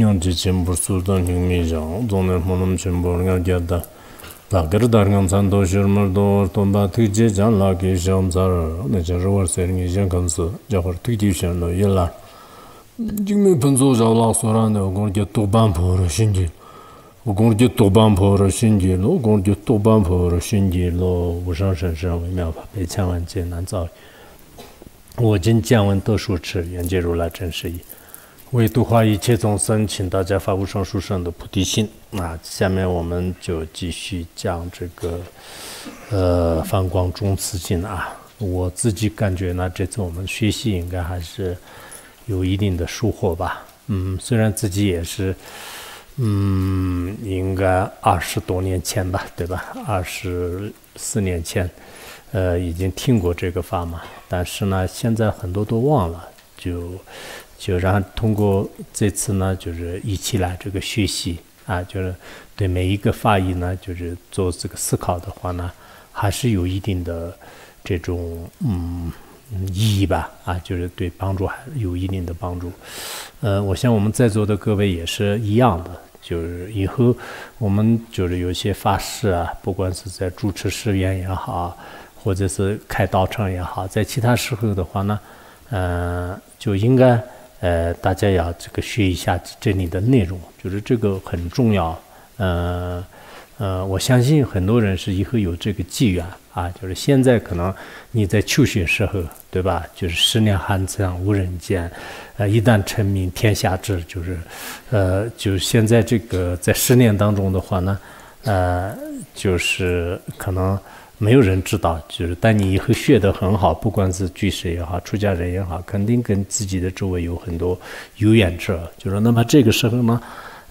nyantji chenpur sultan hingmi zhang, zonel monam chenpur nga gyada. Lakir dargan san do shirmar do tomba tikje jan laki sham zar, necha rawar seringi zhang kansu, jakhar tikji shan lo yelar. Jingmi panzo zhaw lak soran de ogor gyat tukban poro shinji. 我供了就多半菩萨心结，我供了就多半菩萨心结。若无上甚深微妙法，被千万劫难遭遇。我今见闻得受持，愿解如来真实义。为度化一切众生，请大家发无上甚深的菩提心。啊，下面我们就继续讲这个，呃，《放光中次经》啊。我自己感觉呢，这次我们学习应该还是有一定的收获吧。嗯，虽然自己也是。嗯，应该二十多年前吧，对吧？二十四年前，呃，已经听过这个法嘛，但是呢，现在很多都忘了，就。就让通过这次呢，就是一起来这个学习啊，就是对每一个发音呢，就是做这个思考的话呢，还是有一定的这种嗯意义吧啊，就是对帮助还有一定的帮助。呃，我想我们在座的各位也是一样的，就是以后我们就是有些发誓啊，不管是在主持誓愿也好，或者是开道场也好，在其他时候的话呢，呃，就应该。呃，大家要这个学一下这里的内容，就是这个很重要。呃，呃，我相信很多人是以后有这个机缘啊，就是现在可能你在求学时候，对吧？就是十年寒窗无人见，呃，一旦成名天下知，就是，呃，就现在这个在十年当中的话呢，呃，就是可能。没有人知道，就是但你以后学得很好，不管是居士也好，出家人也好，肯定跟自己的周围有很多有缘者。就是那么这个时候呢，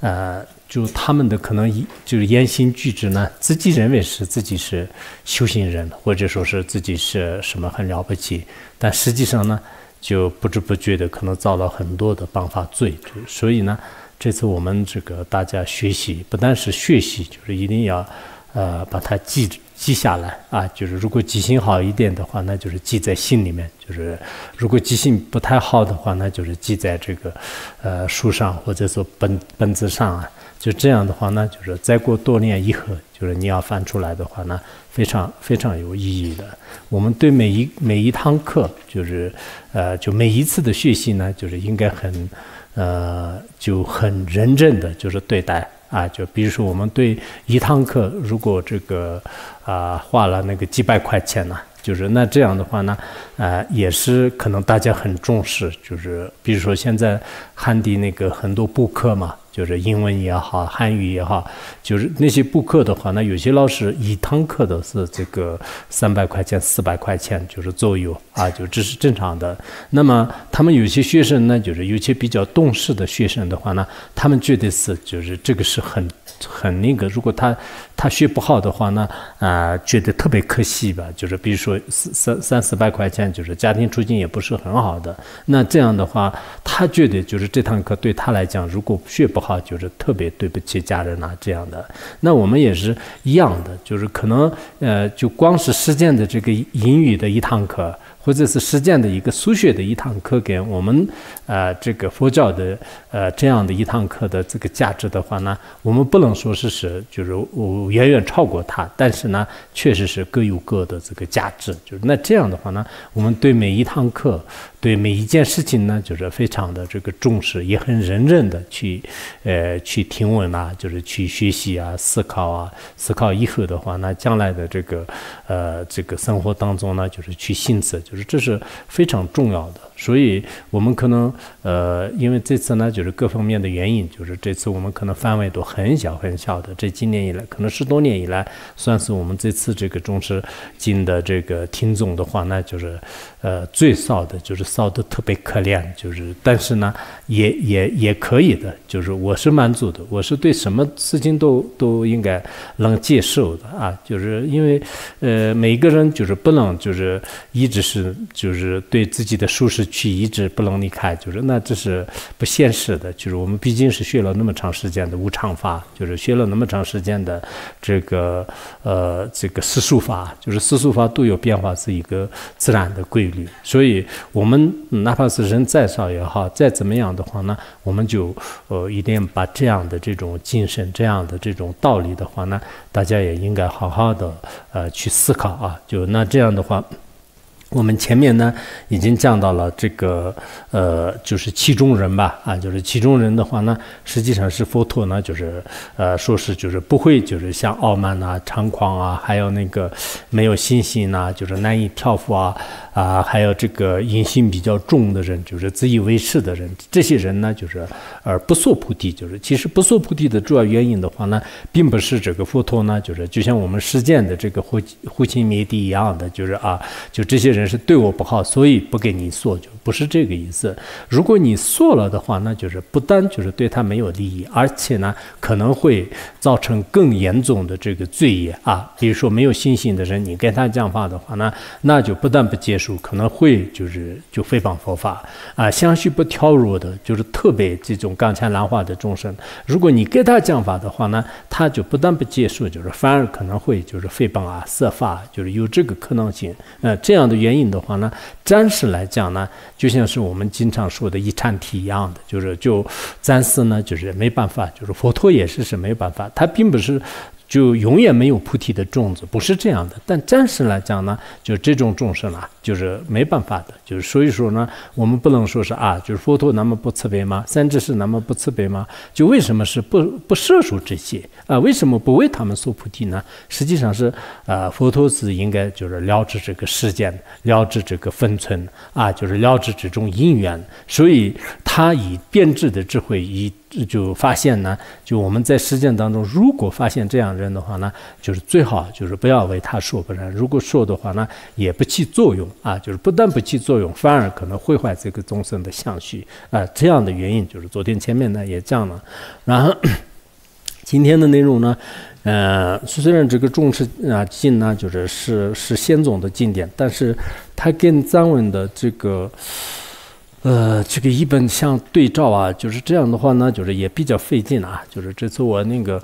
呃，就他们的可能就是言行举止呢，自己认为是自己是修行人，或者说是自己是什么很了不起，但实际上呢，就不知不觉的可能造了很多的谤法罪。所以呢，这次我们这个大家学习，不但是学习，就是一定要呃把它记住。记下来啊，就是如果记性好一点的话，那就是记在心里面；就是如果记性不太好的话，那就是记在这个呃书上或者说本本子上啊。就这样的话呢，就是再过多年以后，就是你要翻出来的话呢，非常非常有意义的。我们对每一每一堂课，就是呃，就每一次的学习呢，就是应该很呃就很认真的就是对待。啊，就比如说，我们对一堂课，如果这个啊花了那个几百块钱呢，就是那这样的话呢，呃，也是可能大家很重视，就是比如说现在汉地那个很多补课嘛。就是英文也好，汉语也好，就是那些补课的话，那有些老师一堂课都是这个三百块钱、四百块钱，就是左右啊，就这是正常的。那么他们有些学生呢，就是有些比较懂事的学生的话呢，他们觉得是就是这个是很很那个，如果他他学不好的话呢，啊，觉得特别可惜吧。就是比如说三三四百块钱，就是家庭处境也不是很好的，那这样的话，他觉得就是这堂课对他来讲，如果学不好。就是特别对不起家人啊，这样的。那我们也是一样的，就是可能呃，就光是实践的这个英语的一堂课。或者是实践的一个数学的一堂课，给我们呃这个佛教的呃这样的一堂课的这个价值的话呢，我们不能说是是就是我远远超过它，但是呢，确实是各有各的这个价值。就是那这样的话呢，我们对每一堂课，对每一件事情呢，就是非常的这个重视，也很认真的去呃去听闻啊，就是去学习啊，思考啊，思考以后的话，那将来的这个呃这个生活当中呢，就是去行持。就是这是非常重要的。所以，我们可能，呃，因为这次呢，就是各方面的原因，就是这次我们可能范围都很小很小的。这今年以来，可能十多年以来，算是我们这次这个中视进的这个听众的话，那就是，呃，最少的，就是少的特别可怜，就是，但是呢，也也也可以的，就是我是满足的，我是对什么事情都都应该能接受的啊，就是因为，呃，每个人就是不能就是一直是就是对自己的舒适。去一直不能离开，就是那这是不现实的。就是我们毕竟是学了那么长时间的无常法，就是学了那么长时间的这个呃这个世俗法，就是世俗法都有变化，是一个自然的规律。所以，我们哪怕是人再少也好，再怎么样的话呢，我们就呃一定把这样的这种精神、这样的这种道理的话呢，大家也应该好好的呃去思考啊。就那这样的话。我们前面呢已经讲到了这个呃，就是其中人吧，啊，就是其中人的话呢，实际上是佛陀呢，就是呃，说是就是不会就是像傲慢呐、猖狂啊，还有那个没有信心呐，就是难以调伏啊。啊，还有这个阴性比较重的人，就是自以为是的人，这些人呢，就是而不说菩提，就是其实不说菩提的主要原因的话呢，并不是这个佛陀呢，就是就像我们实践的这个护护亲灭地一样的，就是啊，就这些人是对我不好，所以不给你说，就不是这个意思。如果你说了的话，那就是不单就是对他没有利益，而且呢，可能会造成更严重的这个罪业啊。比如说没有信心的人，你跟他讲话的话呢，那就不但不接受。就可能会就是就诽谤佛法啊，相续不挑弱的，就是特别这种刚强难化的众生，如果你给他讲法的话呢，他就不但不接受，就是反而可能会就是诽谤啊、色法，就是有这个可能性。呃，这样的原因的话呢，暂时来讲呢，就像是我们经常说的一禅体一样的，就是就暂时呢，就是没办法，就是佛陀也是是没办法，他并不是。就永远没有菩提的种子，不是这样的。但暂时来讲呢，就这种众生啊，就是没办法的。就是所以说呢，我们不能说是啊，就是佛陀那么不慈悲吗？三智是那么不慈悲吗？就为什么是不不摄受这些啊？为什么不为他们说菩提呢？实际上是啊，佛陀是应该就是了知这个世间，了知这个分寸啊，就是了知这种因缘。所以他以变质的智慧以。就发现呢，就我们在实践当中，如果发现这样人的话呢，就是最好就是不要为他说不然。如果说的话呢，也不起作用啊，就是不但不起作用，反而可能毁坏这个众生的相续啊。这样的原因就是昨天前面呢也讲了，然后今天的内容呢，呃，虽然这个重视啊经呢就是是是先总的经典，但是它跟藏文的这个。呃，这个一本相对照啊，就是这样的话呢，就是也比较费劲啊。就是这次我那个，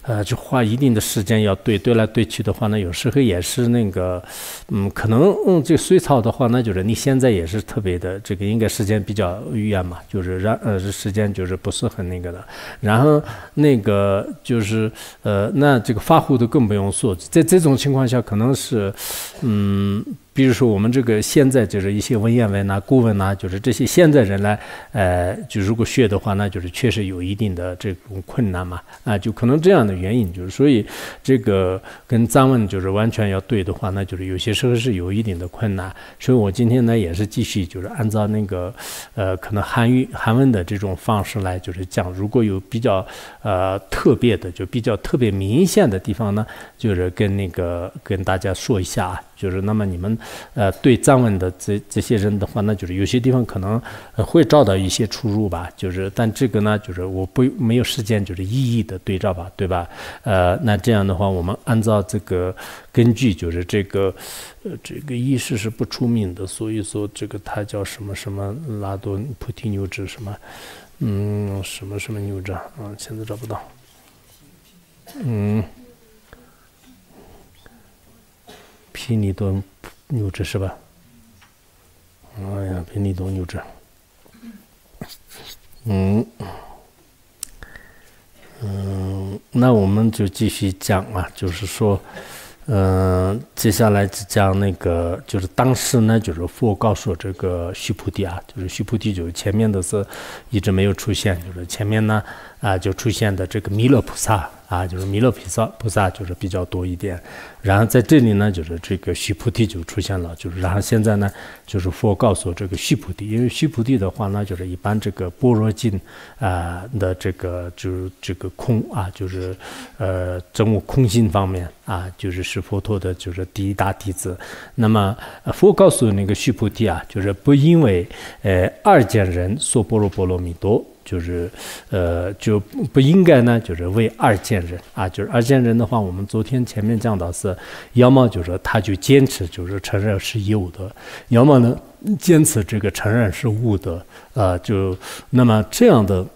呃，就花一定的时间要对对来对去的话呢，有时候也是那个，嗯，可能嗯，这水草的话呢，就是你现在也是特别的，这个应该时间比较远嘛，就是让呃时间就是不是很那个的。然后那个就是呃，那这个发护的更不用说，在这种情况下，可能是嗯。比如说，我们这个现在就是一些文言文呐、古文呐，就是这些现在人来，呃，就如果学的话，那就是确实有一定的这种困难嘛，啊，就可能这样的原因，就是所以这个跟藏文就是完全要对的话，那就是有些时候是有一定的困难。所以我今天呢也是继续就是按照那个呃可能韩语韩文的这种方式来就是讲，如果有比较呃特别的，就比较特别明显的地方呢，就是跟那个跟大家说一下。啊就是那么你们，呃，对藏文的这这些人的话，那就是有些地方可能会找到一些出入吧。就是，但这个呢，就是我不没有时间，就是一一的对照吧，对吧？呃，那这样的话，我们按照这个根据，就是这个，呃，这个意识是不出名的，所以说这个它叫什么什么拉多菩提牛智什么，嗯，什么什么牛智啊，现在找不到，嗯。皮尼多牛脂是吧？哎呀，皮尼多牛脂。嗯，嗯，那我们就继续讲啊，就是说，嗯，接下来就讲那个，就是当时呢，就是佛告诉这个须菩提啊，就是须菩提，就是前面的是一直没有出现，就是前面呢啊就出现的这个弥勒菩萨。啊，就是弥勒菩萨，菩萨就是比较多一点。然后在这里呢，就是这个须菩提就出现了。就是然后现在呢，就是佛告诉这个须菩提，因为须菩提的话呢，就是一般这个般若经啊的这个就是这个空啊，就是呃证悟空性方面啊，就是是佛陀的就是第一大弟子。那么佛告诉那个须菩提啊，就是不因为呃二见人说般若波罗蜜多。就是呃就不应该呢，就是为二见人啊，就是二见人的话，我们昨天前面讲到是，要么就是他就坚持就是承认是有的，要么呢坚持这个承认是无的，啊，就那么这样的。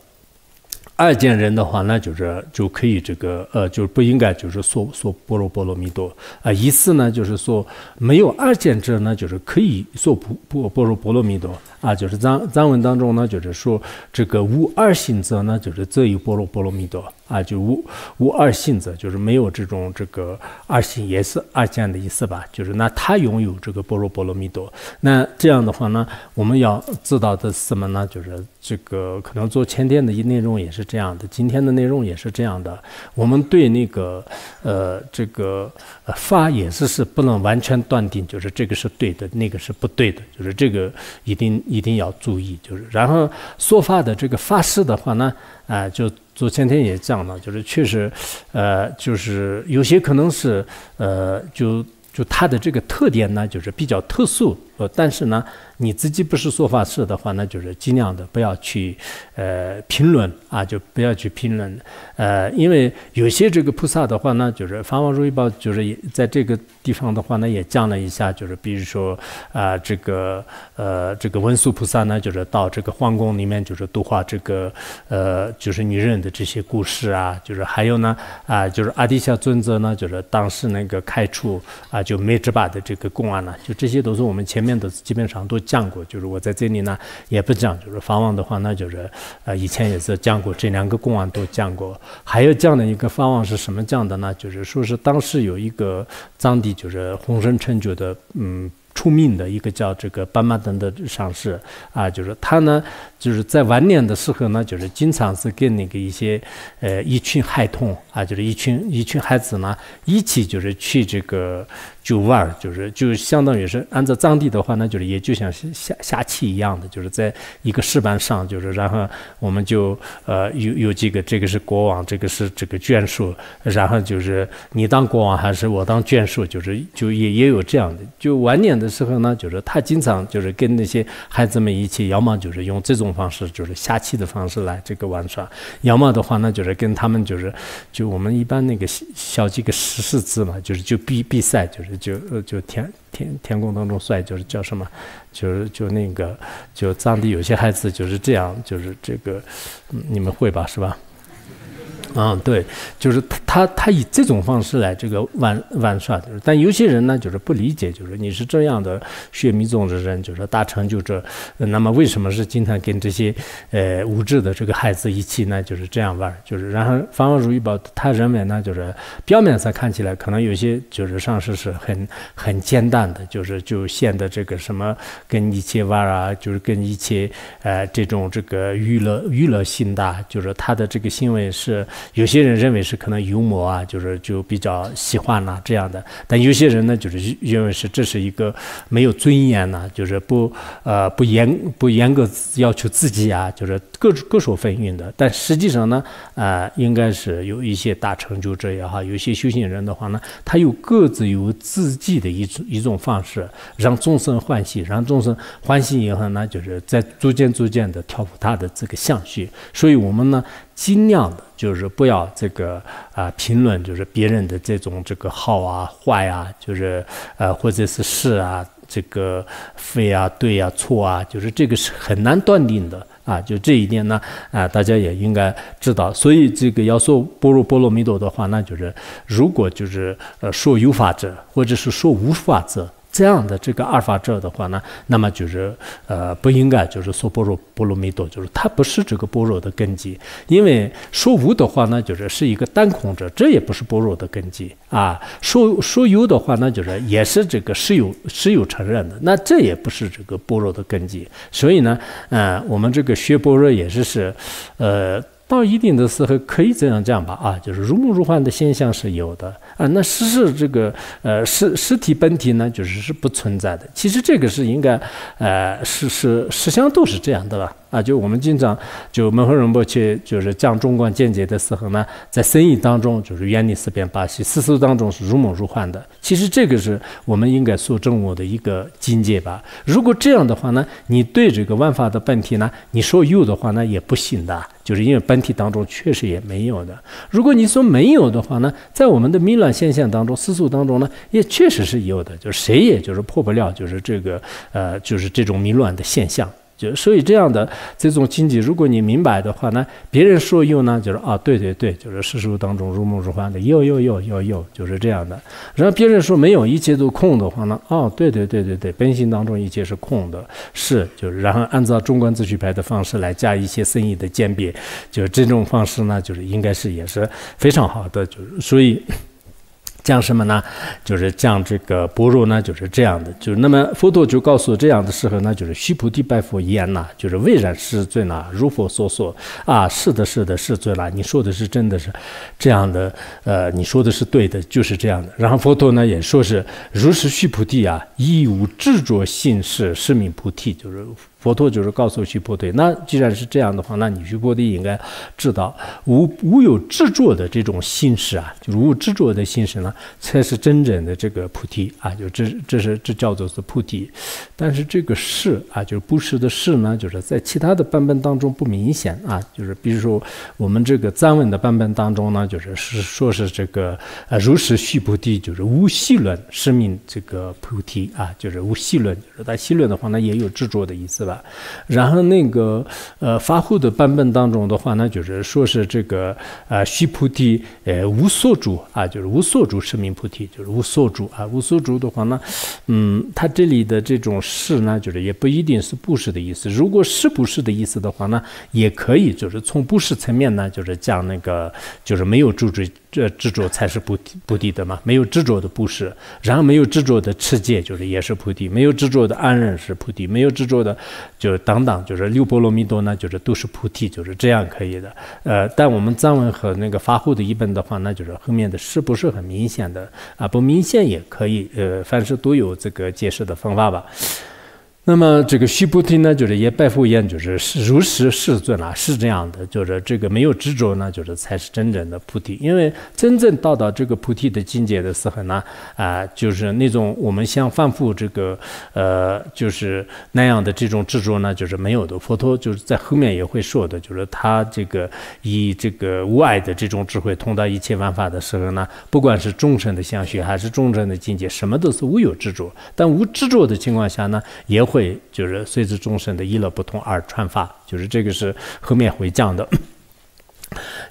二见人的话，那就是就可以这个呃，就不应该就是说说波罗波罗蜜多啊。意思呢，就是说没有二见者呢，就是可以说不不波罗波罗蜜多啊。就是藏藏文当中呢，就是说这个无二性者呢，就是则有波罗波罗蜜多。啊，就无无二性者，就是没有这种这个二性，也是二见的意思吧？就是那他拥有这个波罗波罗蜜多，那这样的话呢，我们要知道的是什么呢？就是这个可能做前天的一内容也是这样的，今天的内容也是这样的。我们对那个呃这个法也是是不能完全断定，就是这个是对的，那个是不对的，就是这个一定一定要注意。就是然后说法的这个法师的话呢，啊就。昨前天也讲了，就是确实，呃，就是有些可能是，呃，就就它的这个特点呢，就是比较特殊，呃，但是呢。你自己不是说法师的话，那就是尽量的不要去呃评论啊，就不要去评论，呃，因为有些这个菩萨的话呢，就是《法王如意宝》，就是也在这个地方的话呢，也讲了一下，就是比如说啊，这个呃这个文殊菩萨呢，就是到这个皇宫里面，就是度化这个呃就是女人的这些故事啊，就是还有呢啊，就是阿底峡尊者呢，就是当时那个开除啊，就没执把的这个公案呢，就这些都是我们前面都基本上都。讲过，就是我在这里呢也不讲，就是法王的话，那就是呃以前也是讲过，这两个公案都讲过。还有讲的一个法王是什么讲的呢？就是说是当时有一个藏地，就是洪生成就的，嗯。出名的一个叫这个斑马登的上士啊，就是他呢，就是在晚年的时候呢，就是经常是跟那个一些呃一群孩童啊，就是一群一群孩子呢，一起就是去这个就玩，就是就相当于是按照藏地的话呢，就是也就像是下下棋一样的，就是在一个石板上，就是然后我们就呃有有几个，这个是国王，这个是这个眷属，然后就是你当国王还是我当眷属，就是就也也有这样的，就晚年。的时候呢，就是他经常就是跟那些孩子们一起，要么就是用这种方式，就是下棋的方式来这个玩耍；要么的话呢，就是跟他们就是就我们一般那个小几个十四字嘛，就是就比比赛，就是就就天天天宫当中帅，就是叫什么，就是就那个就藏地有些孩子就是这样，就是这个你们会吧，是吧？嗯，对，就是他他以这种方式来这个玩玩耍，就是但有些人呢，就是不理解，就是你是这样的学密宗的人，就是大成就者，那么为什么是经常跟这些呃无知的这个孩子一起呢？就是这样玩，就是然后方王如意宝他认为呢，就是表面上看起来可能有些就是上市是很很简单的，就是就显得这个什么跟一切玩啊，就是跟一切呃这种这个娱乐娱乐性的，就是他的这个行为是。有些人认为是可能幽默啊，就是就比较喜欢呐这样的，但有些人呢，就是认为是这是一个没有尊严呐，就是不呃不严不严格要求自己啊，就是各各说纷纭的。但实际上呢，啊，应该是有一些大成就者也好，有些修行人的话呢，他有各自有自己的一种一种方式，让众生欢喜，让众生欢喜以后呢，就是在逐渐逐渐的调伏他的这个相续。所以我们呢。尽量的，就是不要这个啊评论，就是别人的这种这个好啊坏啊，就是呃或者是是啊这个非啊对啊错啊，就是这个是很难断定的啊。就这一点呢啊，大家也应该知道。所以这个要说般若波罗蜜多的话，那就是如果就是呃说有法者，或者是说无法者。这样的这个二法者的话呢，那么就是呃不应该就是说般若波罗蜜多，就是它不是这个般若的根基。因为说无的话呢，就是是一个单空者，这也不是般若的根基啊。说说有的话呢，就是也是这个是有是有承认的，那这也不是这个般若的根基。所以呢，嗯，我们这个学般若也是是，呃。到一定的时候可以这样讲吧，啊，就是如梦如幻的现象是有的啊。那实是这个呃实实体本体呢，就是是不存在的。其实这个是应该呃是是实相都是这样的吧。啊，就我们经常就门后人波去就是讲中观见解的时候呢，在生意当中就是远离四边八西，世俗当中是如梦如幻的。其实这个是我们应该所证悟的一个境界吧。如果这样的话呢，你对这个万法的本体呢，你说有的话呢也不行的，就是因为本体当中确实也没有的。如果你说没有的话呢，在我们的迷乱现象当中、世俗当中呢，也确实是有的，就是谁也就是破不了，就是这个呃，就是这种迷乱的现象。就所以这样的这种经济，如果你明白的话呢，别人说有呢，就是啊，对对对，就是世俗当中如梦如幻的，有有有有有，就是这样的。然后别人说没有，一切都空的话呢，哦，对对对对对，本性当中一切是空的，是就是，然后按照中观自序派的方式来加一些深意的鉴别，就这种方式呢，就是应该是也是非常好的，就是所以。讲什么呢？就是讲这个般若呢，就是这样的。就是那么佛陀就告诉这样的时候呢，就是须菩提拜佛言呐，就是未然世尊呐，如佛所说啊，是的，是的，世尊啦，你说的是真的是这样的，呃，你说的是对的，就是这样的。然后佛陀呢也说是如是须菩提啊，亦无执着心事，是名菩提，就是。佛陀就是告诉须菩提，那既然是这样的话，那你须菩提应该知道，无无有执着的这种心识啊，就是无执着的心识呢，才是真正的这个菩提啊，就这这是这叫做是菩提。但是这个是啊，就是不是的是呢，就是在其他的版本当中不明显啊，就是比如说我们这个藏文的版本当中呢，就是是说是这个呃如是须菩提，就是无系论是名这个菩提啊，就是无系论，就是它系论的话呢，也有执着的意思吧。然后那个呃发护的版本当中的话呢，就是说是这个呃须菩提呃无所住啊，就是无所住生命菩提，就是无所住啊，无所住的话呢，嗯，它这里的这种是呢，就是也不一定是不是的意思。如果是不是的意思的话呢，也可以就是从不是层面呢，就是讲那个就是没有住着。这执着才是菩提菩提的嘛？没有执着的布施，然后没有执着的持戒，就是也是菩提；没有执着的安忍是菩提；没有执着的，就是等等，就是六波罗蜜多呢，就是都是菩提，就是这样可以的。呃，但我们藏文和那个发护的一本的话，那就是后面的是不是很明显的啊？不明显也可以，呃，凡是都有这个解释的方法吧。那么这个须菩提呢，就是也拜佛言，就是如实世尊啊，是这样的，就是这个没有执着呢，就是才是真正的菩提。因为真正到达这个菩提的境界的时候呢，啊，就是那种我们像反复这个呃，就是那样的这种执着呢，就是没有的。佛陀就是在后面也会说的，就是他这个以这个无碍的这种智慧通达一切万法的时候呢，不管是众生的相续还是众生的境界，什么都是无有执着。但无执着的情况下呢，也会就是随着众生的意乐不同而传法，就是这个是后面会讲的。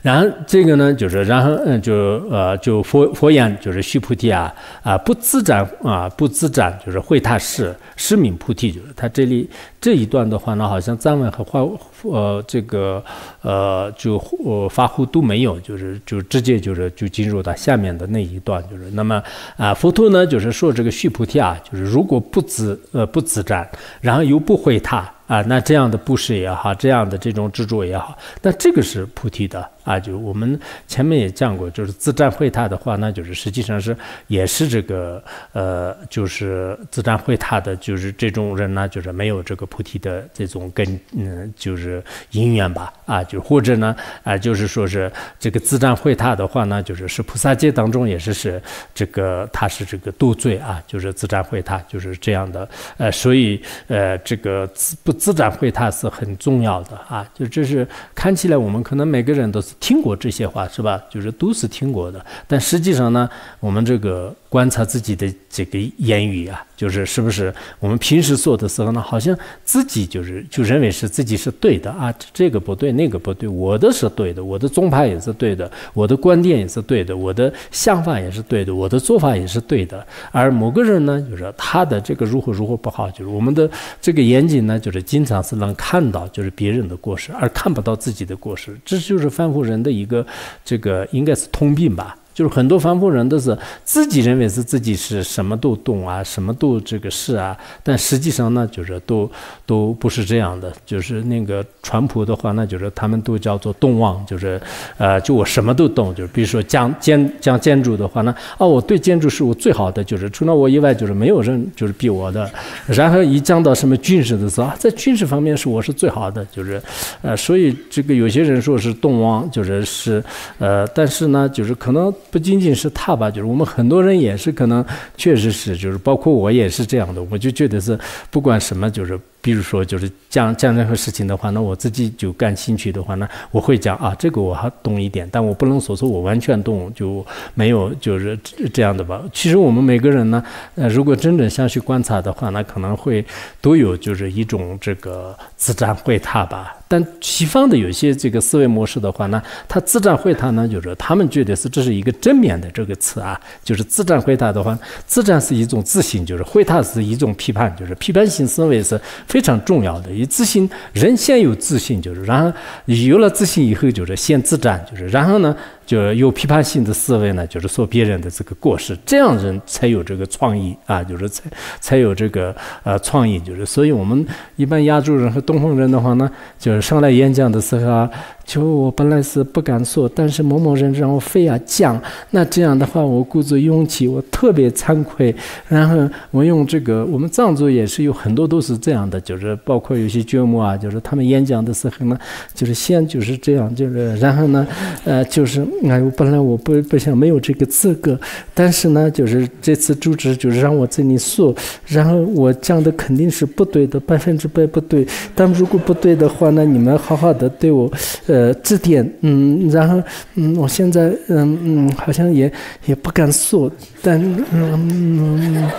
然后这个呢，就是然后嗯，就呃，就佛佛言，就是须菩提啊啊，不自占啊，不自占，就是会他是是名菩提，就是他这里这一段的话呢，好像藏文和话呃这个呃就呃发护都没有，就是就直接就是就进入到下面的那一段，就是那么啊佛陀呢，就是说这个须菩提啊，就是如果不自呃不自占，然后又不会他。啊，那这样的布施也好，这样的这种执着也好，那这个是菩提的啊。就我们前面也讲过，就是自占会他的话，那就是实际上是也是这个呃，就是自占会他的，就是这种人呢，就是没有这个菩提的这种根，嗯，就是因缘吧啊。就或者呢啊，就是说是这个自占会他的话呢，就是是菩萨界当中也是是这个他是这个度罪啊，就是自占会他就是这样的呃，所以呃这个自不。自然会它是很重要的啊，就这是看起来我们可能每个人都是听过这些话是吧？就是都是听过的，但实际上呢，我们这个。观察自己的这个言语啊，就是是不是我们平时说的时候呢，好像自己就是就认为是自己是对的啊，这个不对，那个不对，我的是对的，我的宗派也是对的，我的观点也是对的，我的想法也是对的，我的做法也是对的。而某个人呢，就是他的这个如何如何不好，就是我们的这个眼睛呢，就是经常是能看到就是别人的过失，而看不到自己的过失，这就是凡夫人的一个这个应该是通病吧。就是很多凡夫人都是自己认为是自己是什么都懂啊，什么都这个是啊，但实际上呢，就是都都不是这样的。就是那个川普的话，那就是他们都叫做动望，就是呃，就我什么都懂。就是比如说讲建讲建筑的话呢，哦，我对建筑是我最好的，就是除了我以外，就是没有人就是比我的。然后一讲到什么军事的时候啊，在军事方面是我是最好的，就是呃，所以这个有些人说是动望，就是是呃，但是呢，就是可能不仅仅是他吧，就是我们很多人也是可能确实是，就是包括我也是这样的，我就觉得是不管什么就是。比如说，就是讲讲任何事情的话，那我自己就感兴趣的话呢，我会讲啊，这个我还懂一点，但我不能说说我完全懂，就没有就是这样的吧。其实我们每个人呢，呃，如果真正想去观察的话，那可能会都有就是一种这个自然会他吧。但西方的有些这个思维模式的话呢，他自然会他呢，就是他们觉得是这是一个正面的这个词啊，就是自然会他的话，自然是一种自信，就是会他是一种批判，就是批判性思维是非常重要的。以自信，人先有自信，就是然后有了自信以后，就是先自战，就是然后呢。就有批判性的思维呢，就是说别人的这个过失，这样人才有这个创意啊，就是才才有这个呃创意，就是所以我们一般亚洲人和东方人的话呢，就是上来演讲的时候啊。就我本来是不敢说，但是某某人让我非要讲，那这样的话我鼓足勇气，我特别惭愧。然后我用这个，我们藏族也是有很多都是这样的，就是包括有些觉悟啊，就是他们演讲的时候呢，就是先就是这样，就是然后呢，呃，就是哎，我本来我不不想没有这个资格，但是呢，就是这次组织就是让我这里说，然后我讲的肯定是不对的，百分之百不对。但如果不对的话，那你们好好的对我，呃。指点，嗯，然后，嗯，我现在，嗯嗯，好像也也不敢说，但，嗯嗯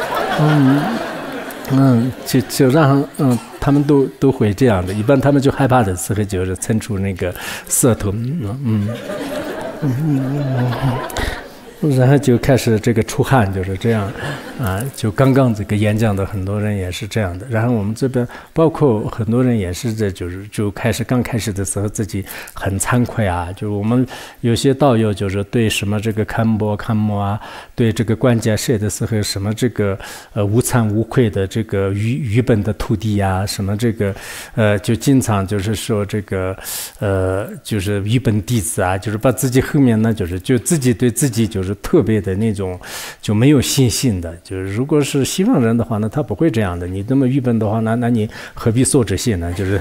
嗯嗯，就就让，嗯，他们都都会这样的，一般他们就害怕的时候就是伸出那个舌头，嗯嗯。然后就开始这个出汗，就是这样，啊，就刚刚这个演讲的很多人也是这样的。然后我们这边包括很多人也是这，就是就开始刚开始的时候自己很惭愧啊。就我们有些道友就是对什么这个看波看摩啊，对这个关键设的时候什么这个呃无惭无愧的这个愚愚笨的徒弟呀，什么这个呃就经常就是说这个呃就是愚笨弟子啊，就是把自己后面呢就是就自己对自己就是。特别的那种就没有信心的，就是如果是西方人的话呢，他不会这样的。你那么愚笨的话，那那你何必说这些呢？就是，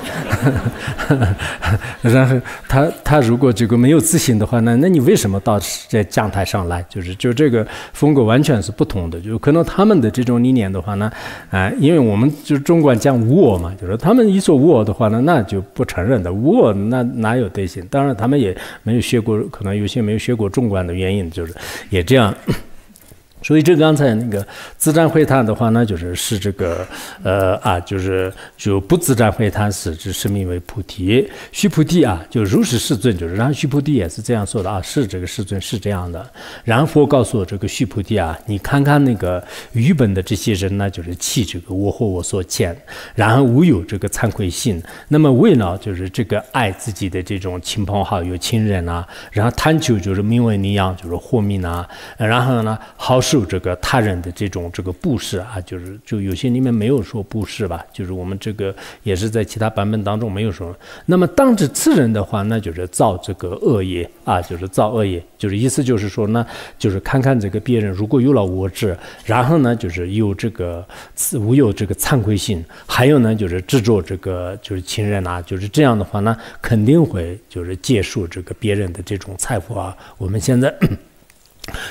然后他他如果这个没有自信的话，那那你为什么到在讲台上来？就是就这个风格完全是不同的。就可能他们的这种理念的话呢，啊，因为我们就是中国讲无我嘛，就是他们一说无我的话呢，那就不承认的。无我那哪有德行？当然他们也没有学过，可能有些没有学过中观的原因，就是。也这样。所以这刚才那个自然会谈的话呢，就是是这个呃啊，就是就不自然会谈是指生命为菩提，须菩提啊，就如是世尊，就是然后须菩提也是这样说的啊，是这个世尊是这样的。然后佛告诉我这个须菩提啊，你看看那个愚笨的这些人呢，就是弃这个我和我所见，然后无有这个惭愧心，那么为了就是这个爱自己的这种亲朋好友亲人啊，然后贪求就是名为利养，就是获命啊，然后呢好。受这个他人的这种这个布施啊，就是就有些里面没有说布施吧，就是我们这个也是在其他版本当中没有说。那么当着次人的话，那就是造这个恶业啊，就是造恶业，就是意思就是说呢，就是看看这个别人如果有了我执，然后呢就是有这个无有这个惭愧心，还有呢就是执着这个就是亲人啊，就是这样的话呢，肯定会就是结束这个别人的这种财富啊。我们现在。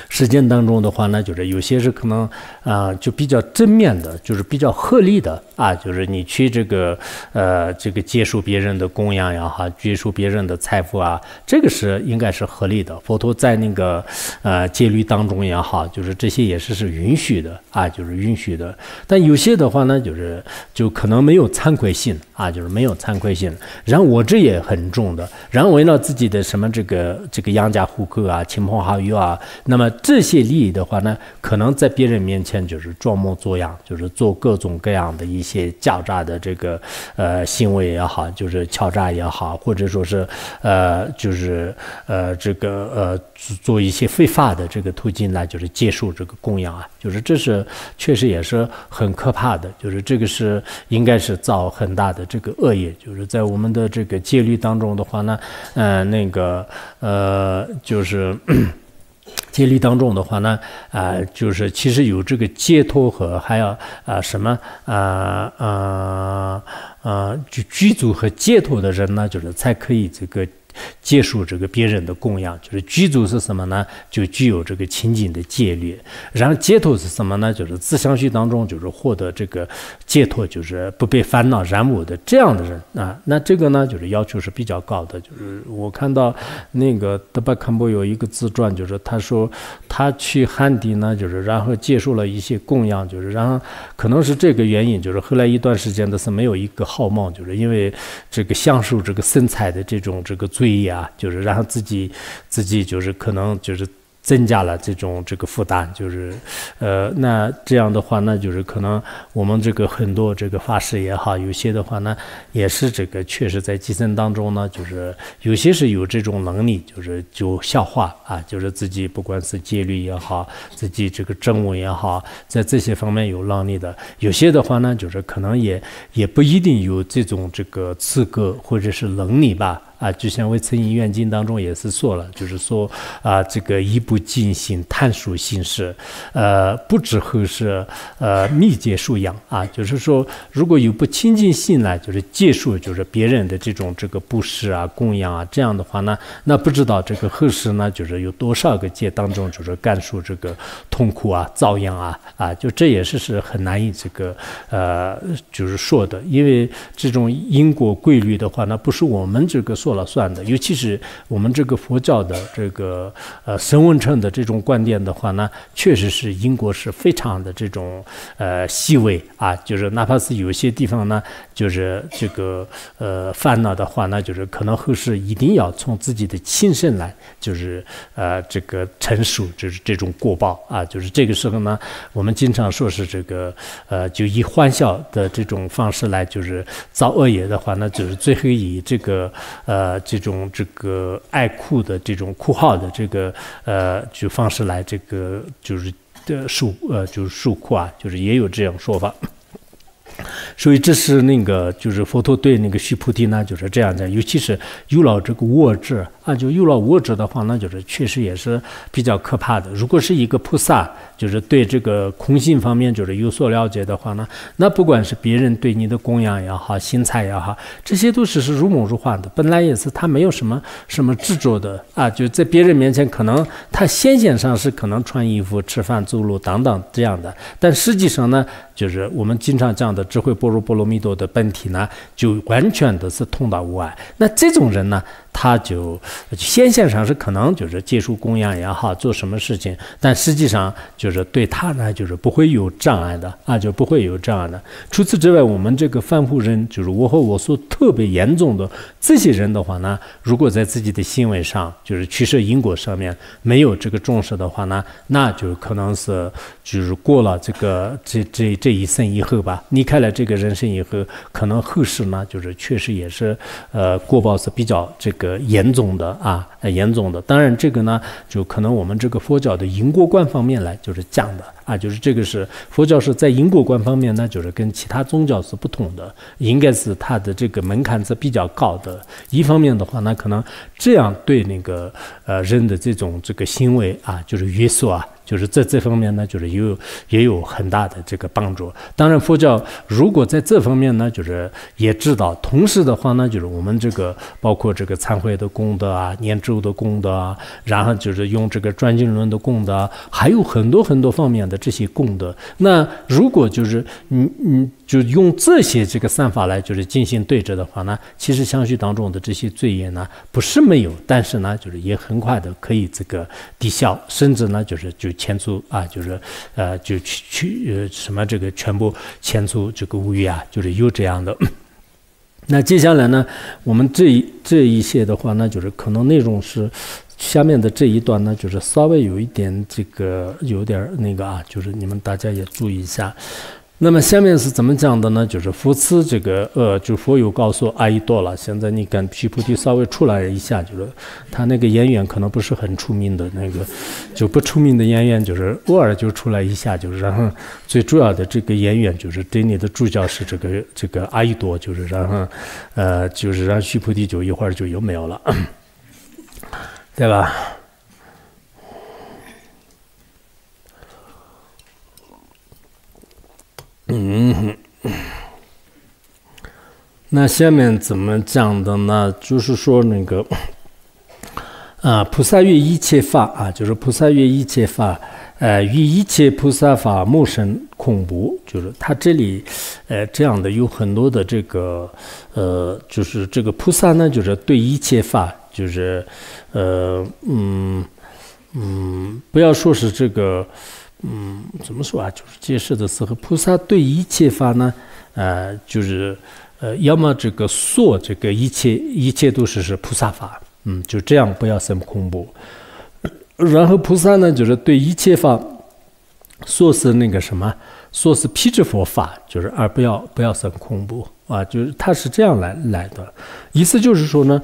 实践当中的话呢，就是有些是可能啊，就比较正面的，就是比较合理的啊，就是你去这个呃，这个接受别人的供养呀，哈，接受别人的财富啊，这个是应该是合理的。佛陀在那个呃戒律当中也好，就是这些也是是允许的啊，就是允许的。但有些的话呢，就是就可能没有惭愧心啊，就是没有惭愧心。然后我这也很重的，然后为了自己的什么这个这个养家糊口啊，亲朋好友啊。那么这些利益的话呢，可能在别人面前就是装模作样，就是做各种各样的一些狡诈的这个呃行为也好，就是敲诈也好，或者说是呃就是呃这个呃做一些非法的这个途径呢就是接受这个供养啊，就是这是确实也是很可怕的，就是这个是应该是造很大的这个恶业，就是在我们的这个戒律当中的话呢，嗯那个呃就是。戒律当中的话呢，啊，就是其实有这个解脱和还要啊什么啊啊啊，就居住和解脱的人呢，就是才可以这个。接受这个别人的供养，就是居住是什么呢？就具有这个清净的戒律。然后解脱是什么呢？就是自相续当中，就是获得这个解脱，就是不被烦恼染污的这样的人啊。那这个呢，就是要求是比较高的。就是我看到那个德巴坎波有一个自传，就是他说他去汉地呢，就是然后接受了一些供养，就是然后可能是这个原因，就是后来一段时间的是没有一个好梦，就是因为这个享受这个身材的这种这个罪。利益啊，就是让自己自己就是可能就是。增加了这种这个负担，就是，呃，那这样的话，那就是可能我们这个很多这个法师也好，有些的话呢，也是这个确实在基层当中呢，就是有些是有这种能力，就是就消化啊，就是自己不管是戒律也好，自己这个政务也好，在这些方面有能力的，有些的话呢，就是可能也也不一定有这种这个资格或者是能力吧。啊，就像《未曾医院经》当中也是说了，就是说啊，这个一步进行探索形式，呃，不知后是呃密接受养啊，就是说如果有不亲近性呢，就是接受就是别人的这种这个布施啊、供养啊，这样的话呢，那不知道这个后世呢，就是有多少个界当中就是感受这个痛苦啊、遭殃啊啊，就这也是是很难以这个呃，就是说的，因为这种因果规律的话，那不是我们这个说。说了算的，尤其是我们这个佛教的这个呃神文称的这种观点的话呢，确实是因果是非常的这种呃细微啊，就是哪怕是有些地方呢，就是这个呃烦恼的话呢，就是可能后世一定要从自己的亲身来，就是呃这个陈述，就是这种过报啊，就是这个时候呢，我们经常说是这个呃就以欢笑的这种方式来，就是造恶业的话呢，就是最后以这个呃。呃，这种这个爱哭的这种哭号的这个呃，就方式来这个就是的受呃，就是受苦啊，就是也有这样说法。所以这是那个就是佛陀对那个须菩提呢，就是这样的，尤其是有了这个我执啊，就有了我执的话，那就是确实也是比较可怕的。如果是一个菩萨。就是对这个空性方面就是有所了解的话呢，那不管是别人对你的供养也好，心菜也好，这些都是是如梦如幻的。本来也是他没有什么什么执着的啊，就在别人面前可能他显现上是可能穿衣服、吃饭、走路等等这样的，但实际上呢，就是我们经常讲的智慧般若波罗蜜多的本体呢，就完全的是通达无碍。那这种人呢？他就先线上是可能就是接触供养也好，做什么事情，但实际上就是对他呢，就是不会有障碍的啊，就不会有障碍的。除此之外，我们这个凡夫人，就是我和我所特别严重的这些人的话呢，如果在自己的行为上，就是取舍因果上面没有这个重视的话呢，那就可能是就是过了这个这这这一生以后吧，离开了这个人生以后，可能后世呢，就是确实也是呃过报是比较这。个严总的啊，严总的。当然，这个呢，就可能我们这个佛教的因果观方面来就是讲的啊，就是这个是佛教是在因果观方面呢，就是跟其他宗教是不同的，应该是它的这个门槛是比较高的。一方面的话呢，可能这样对那个呃人的这种这个行为啊，就是约束啊。就是在这方面呢，就是有也有很大的这个帮助。当然，佛教如果在这方面呢，就是也知道，同时的话呢，就是我们这个包括这个忏悔的功德啊、念咒的功德啊，然后就是用这个转经轮的功德，还有很多很多方面的这些功德。那如果就是你你。就用这些这个算法来就是进行对峙的话呢，其实相续当中的这些罪业呢不是没有，但是呢就是也很快的可以这个抵消，甚至呢就是就迁出啊，就是呃就去去呃什么这个全部迁出这个无余啊，就是有这样的。那接下来呢，我们这一这一些的话呢，就是可能内容是。下面的这一段呢，就是稍微有一点这个有点那个啊，就是你们大家也注意一下。那么下面是怎么讲的呢？就是佛慈这个呃，就佛有告诉阿依多了。现在你看毗菩提稍微出来一下，就是他那个演员可能不是很出名的那个，就不出名的演员，就是偶尔就出来一下，就是然后最主要的这个演员就是对你的主角是这个这个阿依多，就是然后呃，就是让须菩提就一会儿就又没有了，对吧？嗯，那下面怎么讲的呢？就是说那个啊，菩萨于一切法啊，就是菩萨于一切法，呃，于一切菩萨法莫生恐怖。就是他这里呃这样的有很多的这个呃，就是这个菩萨呢，就是对一切法，就是呃嗯嗯，不要说是这个。嗯，怎么说啊？就是解释的时候，菩萨对一切法呢，呃，就是呃，要么这个说这个一切一切都是是菩萨法，嗯，就这样不要生恐怖。然后菩萨呢，就是对一切法说是那个什么，说是辟支佛法，就是而不要不要生恐怖啊，就是他是这样来来的，意思就是说呢。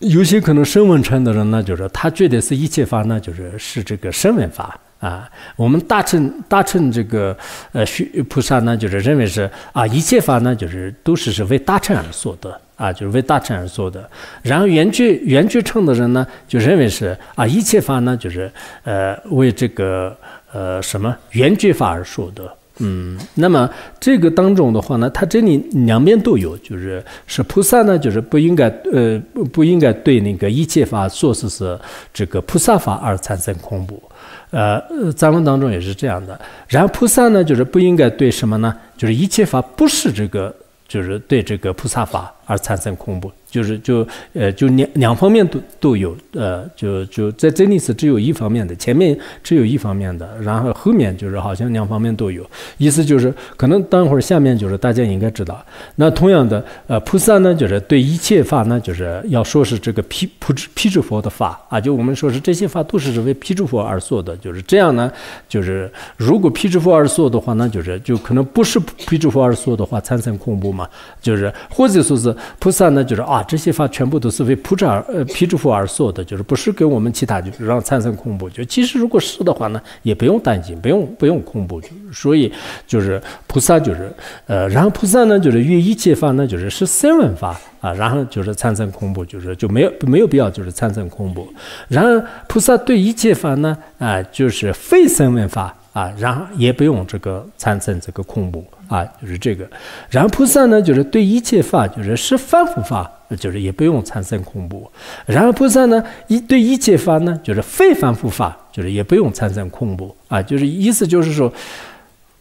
有些可能声闻乘的人呢，就是他觉得是一切法呢，就是是这个声闻法啊。我们大乘大乘这个呃，菩萨呢，就是认为是啊，一切法呢，就是都是是为大乘而说的啊，就是为大乘而说的。然后圆觉圆觉乘的人呢，就认为是啊，一切法呢，就是呃为这个呃什么圆觉法而说的。嗯，那么这个当中的话呢，它这里两边都有，就是是菩萨呢，就是不应该呃不不应该对那个一切法说是是这个菩萨法而产生恐怖，呃，藏文当中也是这样的。然后菩萨呢，就是不应该对什么呢？就是一切法不是这个，就是对这个菩萨法而产生恐怖。就是就呃就两两方面都都有呃就就在这里是只有一方面的前面只有一方面的然后后面就是好像两方面都有意思就是可能等会儿下面就是大家应该知道那同样的呃菩萨呢就是对一切法呢就是要说是这个毗菩毗支佛的法啊就我们说是这些法都是为毗支佛而说的就是这样呢就是如果毗支佛而说的话那就是就可能不是毗支佛而说的话产生恐怖嘛就是或者说是菩萨呢就是啊。这些法全部都是为菩萨而呃毗支佛而说的，就是不是给我们其他就是让产生恐怖。就其实如果是的话呢，也不用担心，不用 不用恐怖。所以就是菩萨就是呃，然后菩萨呢就是于一切法呢就是是声闻法啊，然后就是产生恐怖，就是就没有没有必要就是产生恐怖。然后菩萨对一切法呢啊就是非声闻法啊，然后也不用这个产生这个恐怖。啊，就是这个，然后菩萨呢，就是对一切法，就是是凡夫法，就是也不用产生恐怖。然后菩萨呢，一对一切法呢，就是非凡夫法，就是也不用产生恐怖。啊，就是意思就是说。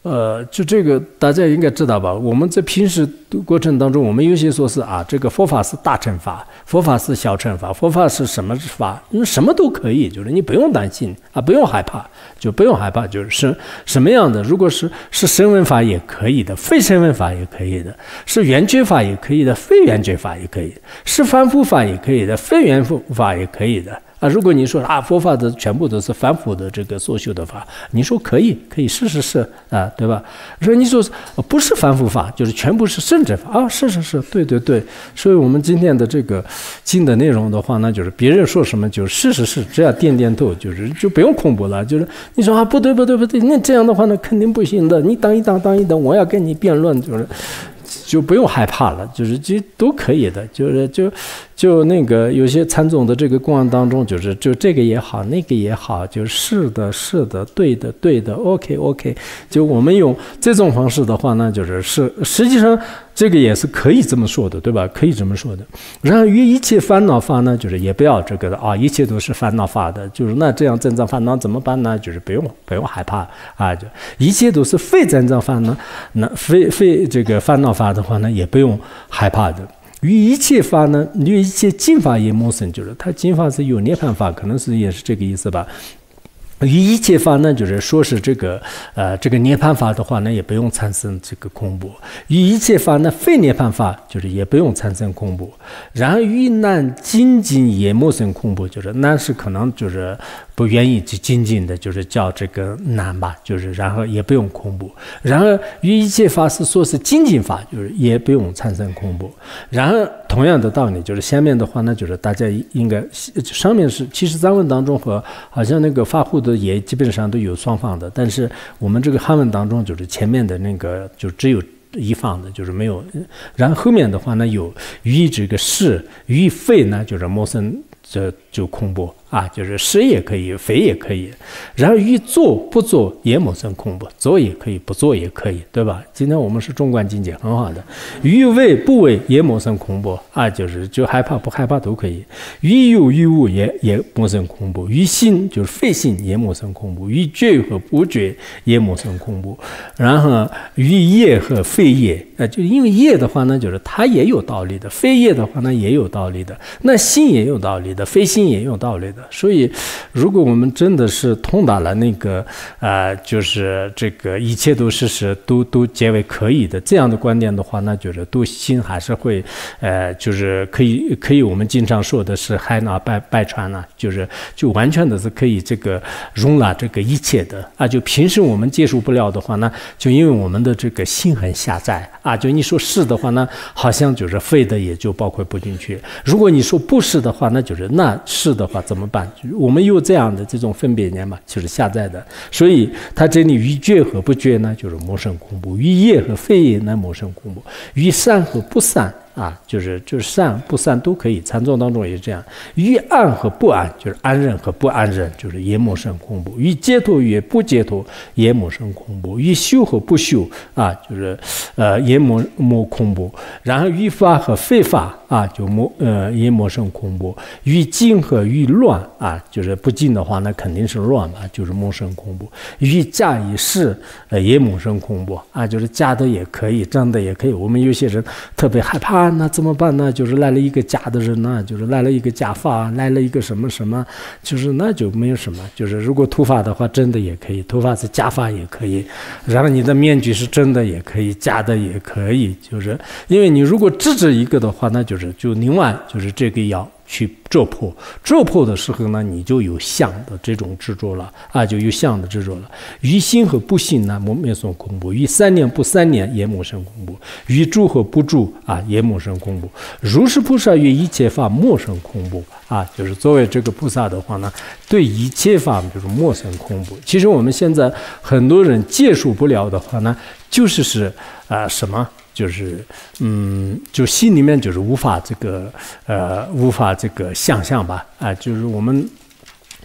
呃，就这个大家应该知道吧？我们在平时的过程当中，我们有些说是啊，这个佛法是大乘法，佛法是小乘法，佛法是什么法？嗯，什么都可以，就是你不用担心啊，不用害怕，就不用害怕，就是什什么样的？如果是是声闻法也可以的，非声闻法也可以的，是圆觉法也可以的，非圆觉法也可以，是凡夫法也可以的，非凡夫法也可以的。啊，如果你说啊，佛法的全部都是反腐的这个作秀的法，你说可以，可以试试试啊，对吧？说你说不是反腐法，就是全部是圣者法啊，是是是，对对对。所以我们今天的这个经的内容的话，那就是别人说什么就是是是，只要点点头，就是就不用恐怖了。就是你说啊，不对不对不对，那这样的话呢，肯定不行的。你等一等，等一等，我要跟你辩论，就是。就不用害怕了，就是这都可以的，就是就就那个有些参总的这个公案当中，就是就这个也好，那个也好，就是的，是的，对的，对的，OK OK，就我们用这种方式的话呢，就是是实际上。这个也是可以这么说的，对吧？可以这么说的。然后于一切烦恼法呢，就是也不要这个的啊，一切都是烦恼法的，就是那这样增长烦恼怎么办呢？就是不用不用害怕啊，就一切都是非增长烦恼，那非非这个烦恼法的话呢，也不用害怕的。于一切法呢，于一切净法也陌生，就是它净法是有涅槃法，可能是也是这个意思吧。于一切法呢，就是说是这个，呃，这个涅槃法的话呢，也不用产生这个恐怖；于一切法呢，非涅槃法就是也不用产生恐怖。然而遇难仅仅也莫生恐怖，就是那是可能就是不愿意去精进的，就是叫这个难吧，就是然后也不用恐怖。然而于一切法是说是精进法，就是也不用产生恐怖。然而同样的道理，就是下面的话呢，就是大家应该上面是其实藏文当中和好像那个法护的。也基本上都有双方的，但是我们这个汉文当中，就是前面的那个就只有一方的，就是没有。然后后面的话呢，有与这个是与非呢，就是陌生，这就恐怖。啊，就是食也可以，肥也可以，然后欲做不做也某生恐怖，做也可以，不做也可以，对吧？今天我们是中观境界，很好的。欲为不为也某生恐怖啊，就是就害怕不害怕都可以。欲有欲无也也某生恐怖，欲心就是非心也某生恐怖，欲觉和不觉也某生恐怖。然后欲业和非业，呃，就因为业的话呢，就是它也有道理的；非业的话呢，也有道理的。那心也有道理的，非心也有道理的。所以，如果我们真的是通达了那个，呃，就是这个一切都事实都都结为可以的这样的观念的话，那就是都心还是会，呃，就是可以可以我们经常说的是海纳百百川呢，就是就完全的是可以这个容纳这个一切的啊。就平时我们接受不了的话，呢就因为我们的这个心很狭窄啊。就你说是的话，呢好像就是非的也就包括不进去。如果你说不是的话，那就是那是的话怎么？办，我们有这样的这种分别念嘛，就是下载的，所以它这里与觉和不觉呢，就是陌生恐怖；与业和非业呢，陌生恐怖；与善和不善。啊，就是就是善不善都可以，禅宗当中也是这样。于安和不安，就是安忍和不安忍，就是也莫生恐怖；于解脱与不解脱，也莫生恐怖；于修和不修，啊，就是呃也莫莫恐怖。然后于法和非法，啊，就莫呃也莫生恐怖；于静和于乱，啊，就是不静的话，那肯定是乱嘛，就是莫生恐怖；于假与实，呃也莫生恐怖。啊，就是假的也可以，真的也可以。我们有些人特别害怕。那怎么办呢？就是来了一个假的人呢，就是来了一个假发，来了一个什么什么，就是那就没有什么。就是如果头发的话，真的也可以，头发是假发也可以。然后你的面具是真的也可以，假的也可以。就是因为你如果制止一个的话，那就是就另外就是这个要。去折破，折破的时候呢，你就有相的这种执着了啊，就有相的执着了。于心和不信呢，莫灭生恐怖；于三年不三年，也莫生恐怖；于住和不住啊，也莫生恐怖。如是菩萨于一切法莫生恐怖啊，就是作为这个菩萨的话呢，对一切法就是莫生恐怖。其实我们现在很多人接受不了的话呢，就是是啊什么？就是，嗯，就心里面就是无法这个，呃，无法这个想象吧，啊，就是我们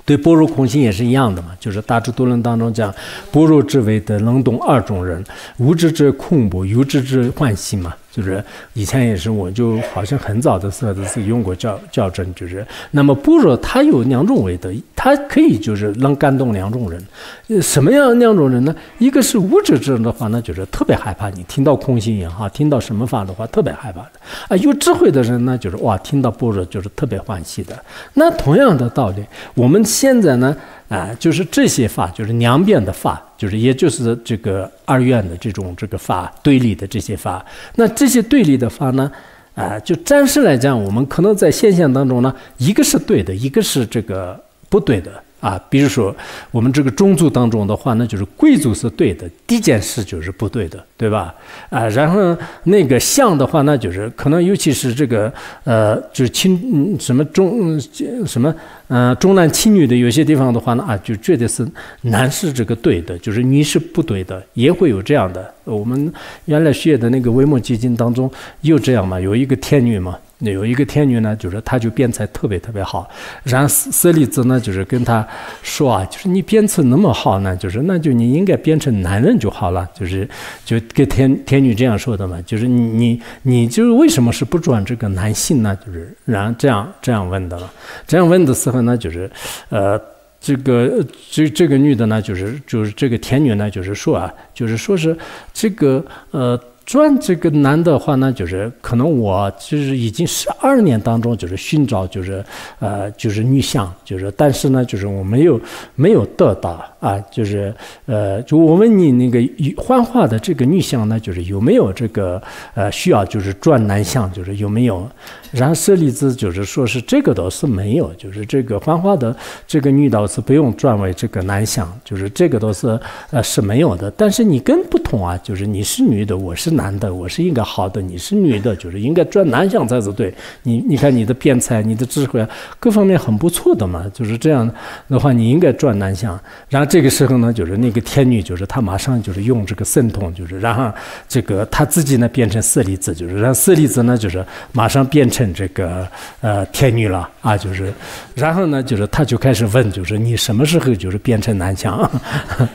对般若空性也是一样的嘛，就是大智度论当中讲，般若之为的能懂二种人，无知之空不，有知之幻心嘛。就是以前也是，我就好像很早的时候都是用过校校正，就是那么般若它有两种为德，它可以就是能感动两种人，什么样两种人呢？一个是无知之人的话，那就是特别害怕你听到空心也好，听到什么法的话特别害怕的啊。有智慧的人呢，就是哇，听到般若就是特别欢喜的。那同样的道理，我们现在呢？啊，就是这些法，就是两边的法，就是也就是这个二院的这种这个法对立的这些法。那这些对立的法呢，啊，就暂时来讲，我们可能在现象当中呢，一个是对的，一个是这个不对的。啊，比如说我们这个种族当中的话，那就是贵族是对的，第一件事就是不对的，对吧？啊，然后那个相的话，那就是可能尤其是这个呃，就是轻什么重什么呃重男轻女的有些地方的话呢，啊，就觉得是男是这个对的，就是女是不对的，也会有这样的。我们原来学的那个微末基金当中有这样嘛，有一个天女嘛。有一个天女呢，就是她就辩才特别特别好，然后舍舍利子呢，就是跟他说啊，就是你辩才那么好呢，就是那就你应该变成男人就好了，就是就跟天天女这样说的嘛，就是你你你就是为什么是不转这个男性呢？就是然后这样这样问的了，这样问的时候呢，就是呃。这个这这个女的呢，就是就是这个天女呢，就是说啊，就是说是这个呃，转这个男的话呢，就是可能我就是已经十二年当中就是寻找就是呃就是女相，就是但是呢就是我没有没有得到啊，就是呃就我问你那个幻化的这个女相呢，就是有没有这个呃需要就是转男相，就是有没有？然后舍利子就是说是这个倒是没有，就是这个幻化的这个女倒是不用转为这个男相，就是这个倒是呃是没有的。但是你跟不同啊，就是你是女的，我是男的，我是应该好的，你是女的，就是应该转男相才是对。你你看你的辩才，你的智慧各方面很不错的嘛，就是这样的话你应该转男相。然后这个时候呢，就是那个天女，就是她马上就是用这个神通，就是然后这个她自己呢变成舍利子，就是让舍利子呢就是马上变成。这个呃天女了啊，就是，然后呢，就是他就开始问，就是你什么时候就是变成男相？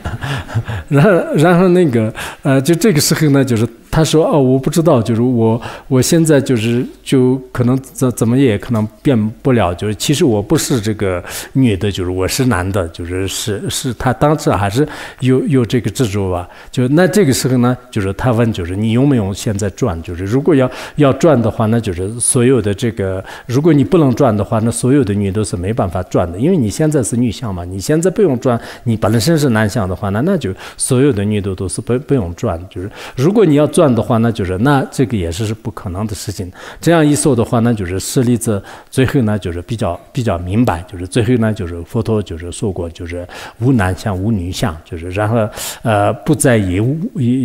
然后，然后那个呃，就这个时候呢，就是。他说：“哦，我不知道，就是我，我现在就是就可能怎怎么也可能变不了，就是其实我不是这个女的，就是我是男的，就是是是他当时还是有有这个执着吧。就那这个时候呢，就是他问，就是你用没用现在转？就是如果要要转的话，那就是所有的这个，如果你不能转的话，那所有的女都是没办法转的，因为你现在是女相嘛，你现在不用转，你本身是男相的话，那那就所有的女都都是不不用转，就是如果你要转。”转的话，那就是那这个也是是不可能的事情。这样一说的话，那就是舍利子最后呢，就是比较比较明白，就是最后呢，就是佛陀就是说过，就是无男相无女相，就是然后呃不在也无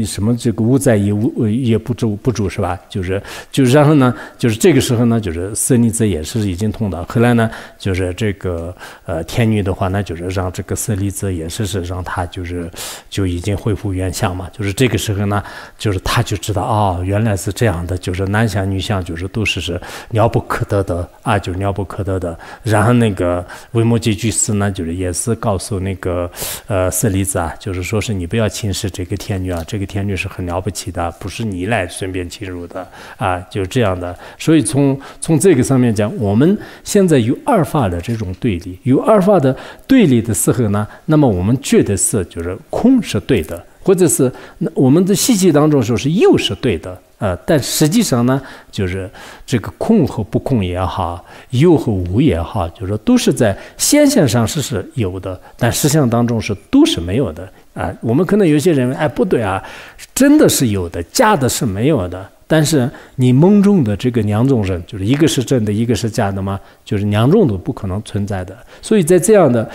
什么这个无在也无也不住不住是吧？就是就然后呢，就是这个时候呢，就是舍利子也是已经通到。后来呢，就是这个呃天女的话呢，就是让这个舍利子也是是让他就是就已经恢复原相嘛。就是这个时候呢，就是他。就知道哦，原来是这样的，就是男相女相，就是都是是鸟不可得的啊，就是鸟不可得的。然后那个维摩诘居士呢，就是也是告诉那个呃舍利子啊，就是说是你不要轻视这个天女啊，这个天女是很了不起的，不是你来顺便侵入的啊，就是这样的。所以从从这个上面讲，我们现在有二法的这种对立，有二法的对立的时候呢，那么我们觉得是就是空是对的。或者是那我们的细节当中说是又是对的，呃，但实际上呢，就是这个空和不空也好，有和无也好，就是说都是在现象上是是有的，但实相当中是都是没有的啊。我们可能有些人哎不对啊，真的是有的，假的是没有的。但是你梦中的这个两种人，就是一个是真的，一个是假的吗？就是两种都不可能存在的。所以在这样的。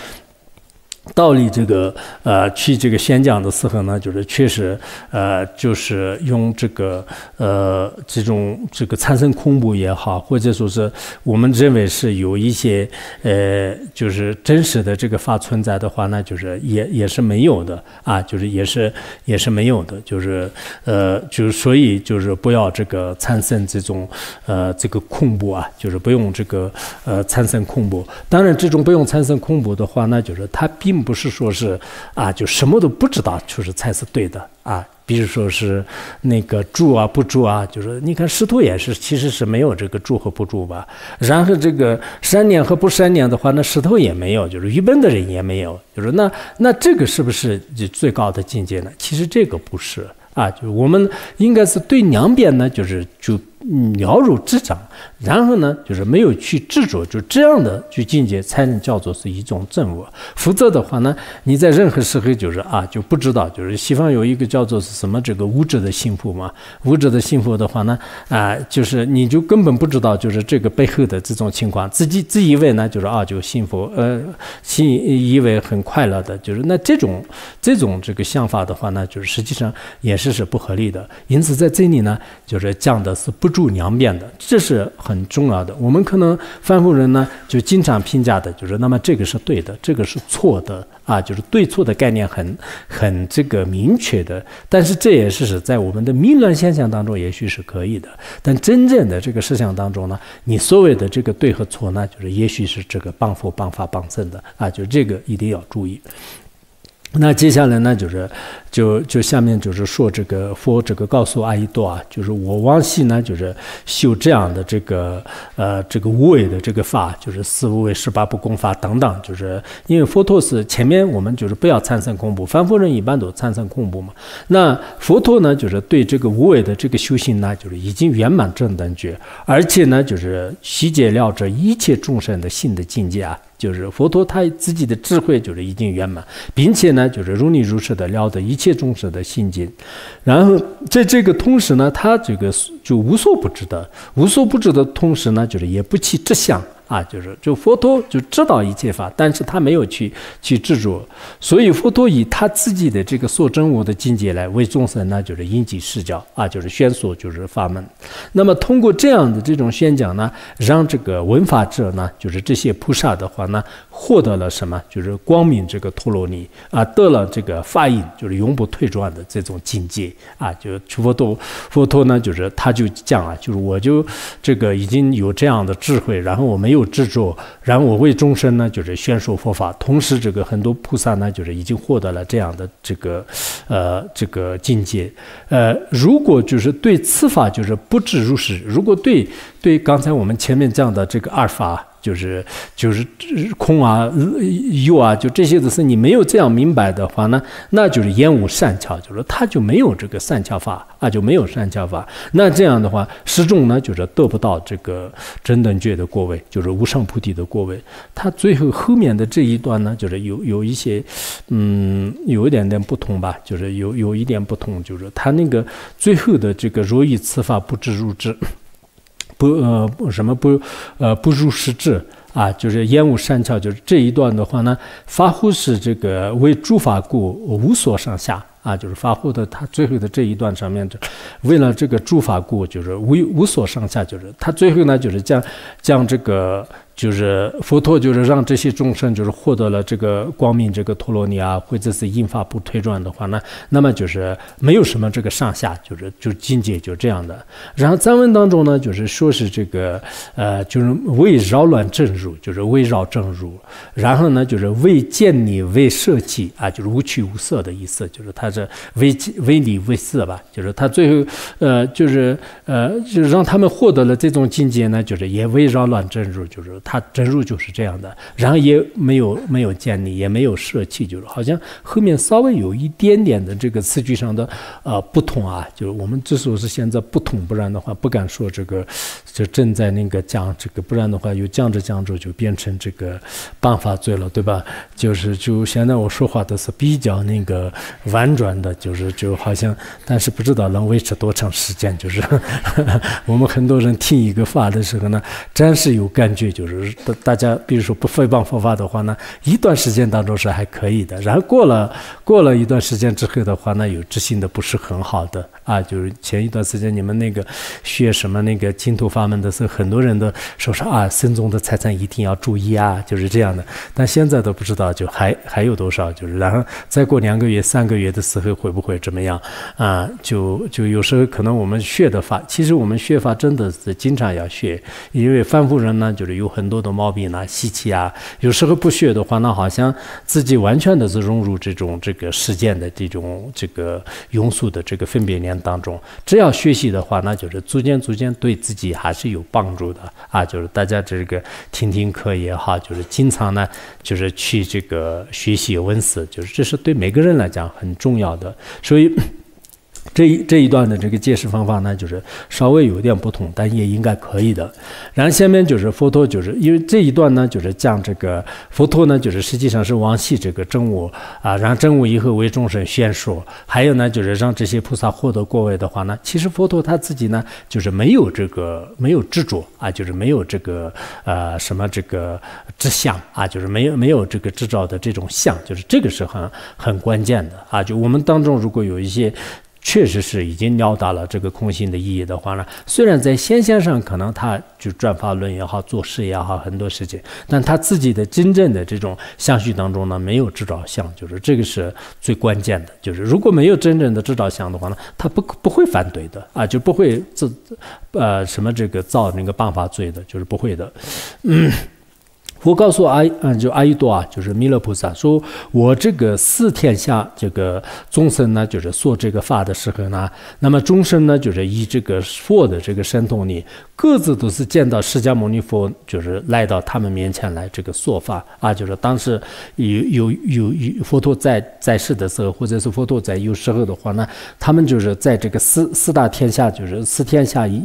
道理这个呃，去这个宣讲的时候呢，就是确实呃，就是用这个呃这种这个产生恐怖也好，或者说是我们认为是有一些呃，就是真实的这个法存在的话，那就是也也是没有的啊，就是也是也是没有的，就是呃，就是所以就是不要这个产生这种呃这个恐怖啊，就是不用这个呃产生恐怖。当然，这种不用产生恐怖的话，那就是它必并。不是说是啊，就什么都不知道，就是才是对的啊。比如说是那个住啊不住啊，就是你看石头也是，其实是没有这个住和不住吧。然后这个善念和不善念的话，那石头也没有，就是愚笨的人也没有。就是那那这个是不是就最高的境界呢？其实这个不是啊，就我们应该是对两边呢，就是就。了如指掌，然后呢，就是没有去执着，就这样的去境界才能叫做是一种正我。否则的话呢，你在任何时候就是啊，就不知道，就是西方有一个叫做是什么这个物质的幸福嘛，物质的幸福的话呢，啊，就是你就根本不知道，就是这个背后的这种情况，自己自以为呢，就是啊，就幸福，呃，信以为很快乐的，就是那这种这种这个想法的话呢，就是实际上也是是不合理的。因此在这里呢，就是讲的是不。住两边的，这是很重要的。我们可能凡夫人呢，就经常评价的，就是那么这个是对的，这个是错的啊，就是对错的概念很很这个明确的。但是这也是是在我们的迷乱现象当中，也许是可以的。但真正的这个事项当中呢，你所谓的这个对和错呢，就是也许是这个谤佛谤法谤僧的啊，就这个一定要注意。那接下来呢，就是就就下面就是说这个佛这个告诉阿依多啊，就是我往昔呢，就是修这样的这个呃这个无为的这个法，就是四无为、十八不共法等等，就是因为佛陀是前面我们就是不要参生恐怖，凡夫人一般都参生恐怖嘛。那佛陀呢，就是对这个无为的这个修行呢，就是已经圆满正等觉，而且呢，就是悉解了这一切众生的性的境界啊。就是佛陀他自己的智慧就是已经圆满，并且呢，就是如理如实的了得一切众生的心境，然后在这个同时呢，他这个就无所不知的，无所不知的同时呢，就是也不起执相。啊，就是就佛陀就知道一切法，但是他没有去去执着，所以佛陀以他自己的这个所证悟的境界来为众生呢，就是引起视角啊，就是宣说就是法门。那么通过这样的这种宣讲呢，让这个闻法者呢，就是这些菩萨的话呢，获得了什么？就是光明这个陀罗尼啊，得了这个法印，就是永不退转的这种境界啊。就佛陀佛陀呢，就是他就讲啊，就是我就这个已经有这样的智慧，然后我没有。执着，然后我为众生呢，就是宣说佛法。同时，这个很多菩萨呢，就是已经获得了这样的这个，呃，这个境界。呃，如果就是对此法就是不知如是，如果对对刚才我们前面讲的这个二法。就是就是空啊、有啊，就这些的事，你没有这样明白的话呢，那就是烟无善巧，就是他就没有这个善巧法啊，就没有善巧法。那这样的话，始终呢就是得不到这个真等觉的过位，就是无上菩提的过位。他最后后面的这一段呢，就是有有一些，嗯，有一点点不同吧，就是有有一点不同，就是他那个最后的这个如意此法不知如知。不呃不什么不呃不入实质啊，就是烟雾善巧，就是这一段的话呢，发乎是这个为诸法故无所上下啊，就是发乎的他最后的这一段上面，为了这个诸法故，就是无无所上下，就是他最后呢，就是将将这个。就是佛陀，就是让这些众生，就是获得了这个光明，这个陀罗尼啊，或者是印法不退转的话呢，那么就是没有什么这个上下，就是就境界就这样的。然后藏文当中呢，就是说是这个呃，就是为扰乱正入，就是围绕正入。然后呢，就是为见你为舍弃啊，就是无取无色的意思，就是他是为为理为色吧，就是他最后呃，就是呃，就是让他们获得了这种境界呢，就是也为扰乱正入，就是。他真入就是这样的，然后也没有没有建立，也没有舍弃，就是好像后面稍微有一点点的这个词句上的呃不同啊，就是我们之所以是现在不同，不然的话不敢说这个就正在那个讲这个，不然的话又讲着讲着就变成这个办法罪了，对吧？就是就现在我说话都是比较那个婉转的，就是就好像，但是不知道能维持多长时间，就是 我们很多人听一个话的时候呢，真是有感觉，就是。大大家，比如说不诽谤佛法的话呢，一段时间当中是还可以的，然后过了过了一段时间之后的话呢，有执行的不是很好的啊，就是前一段时间你们那个学什么那个净土法门的时候，很多人都说说啊，僧众的财产一定要注意啊，就是这样的。但现在都不知道，就还还有多少，就是然后再过两个月、三个月的时候会不会怎么样啊？就就有时候可能我们学的法，其实我们学法真的是经常要学，因为凡夫人呢，就是有很。很多的毛病呢，习气啊，有时候不学的话，那好像自己完全的是融入这种这个实践的这种这个庸俗的这个分别念当中。只要学习的话，那就是逐渐逐渐对自己还是有帮助的啊。就是大家这个听听课也好，就是经常呢，就是去这个学习文字，就是这是对每个人来讲很重要的。所以。这一这一段的这个解释方法呢，就是稍微有点不同，但也应该可以的。然后下面就是佛陀，就是因为这一段呢，就是讲这个佛陀呢，就是实际上是往昔这个真我啊，让真我以后为众生宣说。还有呢，就是让这些菩萨获得过位的话呢，其实佛陀他自己呢，就是没有这个没有执着啊，就是没有这个呃什么这个执相啊，就是没有没有这个制造的这种相，就是这个是很很关键的啊。就我们当中如果有一些。确实是已经了达了这个空性的意义的话呢，虽然在现象上可能他就转发论也好，做事也好，很多事情，但他自己的真正的这种相续当中呢，没有制造相，就是这个是最关键的。就是如果没有真正的制造相的话呢，他不不会反对的啊，就不会自呃什么这个造那个办法罪的，就是不会的。嗯。佛告诉阿嗯，就阿逸多啊，就是弥勒菩萨说：“我这个四天下这个众生呢，就是说这个法的时候呢，那么众生呢，就是以这个佛的这个神通力，各自都是见到释迦牟尼佛，就是来到他们面前来这个说法啊，就是当时有有有有佛陀在在世的时候，或者是佛陀在有时候的话呢，他们就是在这个四四大天下，就是四天下一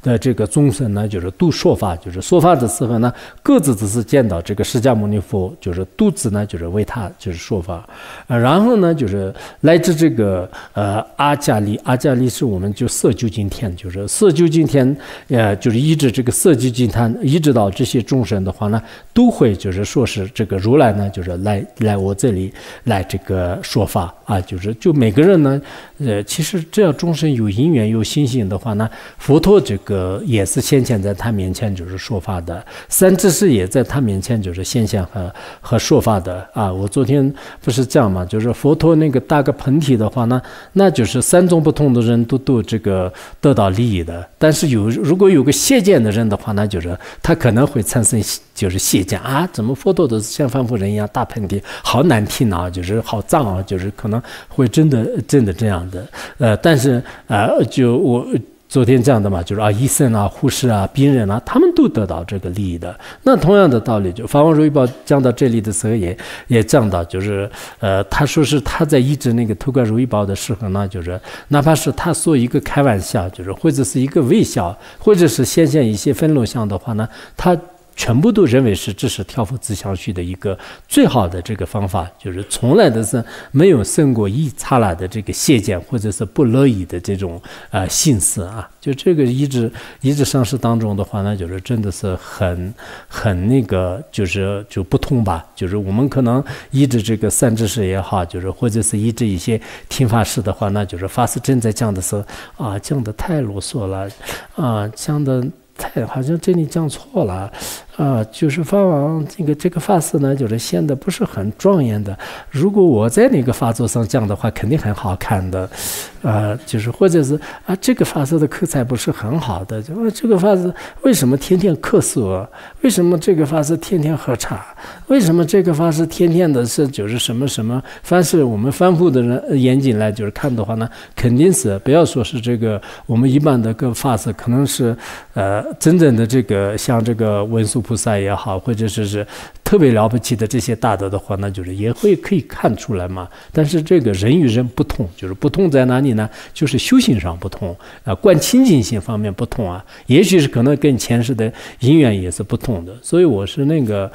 的这个众生呢，就是都说法，就是说法的时候呢，各自只是。”见到这个释迦牟尼佛，就是肚子呢，就是为他就是说法，呃，然后呢，就是来自这个呃阿迦利，阿迦利是我们就色究竟天，就是色究竟天，呃，就是一直这个色究竟天，一直到这些众生的话呢，都会就是说是这个如来呢，就是来来我这里来这个说法啊，就是就每个人呢，呃，其实只要众生有因缘有信心的话呢，佛陀这个也是先前在他面前就是说法的，三智士也在他。面前就是现象和和说法的啊！我昨天不是这样嘛？就是佛陀那个打个喷嚏的话呢，那就是三种不同的人都都这个得到利益的。但是有如果有个邪见的人的话，那就是他可能会产生就是邪见啊！怎么佛陀都是像凡夫人一样打喷嚏，好难听啊！就是好脏啊！就是可能会真的真的这样的。呃，但是呃，就我。昨天讲的嘛，就是啊，医生啊、护士啊、病人啊，他们都得到这个利益的。那同样的道理，就《法王如意宝》讲到这里的时候，也也讲到，就是呃，他说是他在医治那个头冠如意宝的时候呢，就是哪怕是他说一个开玩笑，就是或者是一个微笑，或者是显现一些愤怒像的话呢，他。全部都认为是这是调伏自相续的一个最好的这个方法，就是从来都是没有胜过一刹那的这个懈见或者是不乐意的这种呃心思啊。就这个一直一直上师当中的话呢，就是真的是很很那个，就是就不通吧。就是我们可能一直这个三知识也好，就是或者是一直一些听法师的话，那就是法师正在讲的时候啊，讲的太啰嗦了啊，讲的。太好像这里讲错了。啊，就是发王这个这个法师呢，就是显得不是很庄严的。如果我在那个发座上讲的话，肯定很好看的。啊，就是或者是啊，这个法师的口才不是很好的。就这个法师为什么天天咳嗽？为什么这个法师天天喝茶？为什么这个法师天天的是就是什么什么？凡是我们凡夫的人严谨来就是看的话呢，肯定是不要说是这个我们一般的个法师，可能是呃真正的这个像这个文殊。菩萨也好，或者说是特别了不起的这些大德的话，那就是也会可以看出来嘛。但是这个人与人不同，就是不同在哪里呢？就是修行上不同啊，观清净性方面不同啊，也许是可能跟前世的因缘也是不同的。所以我是那个。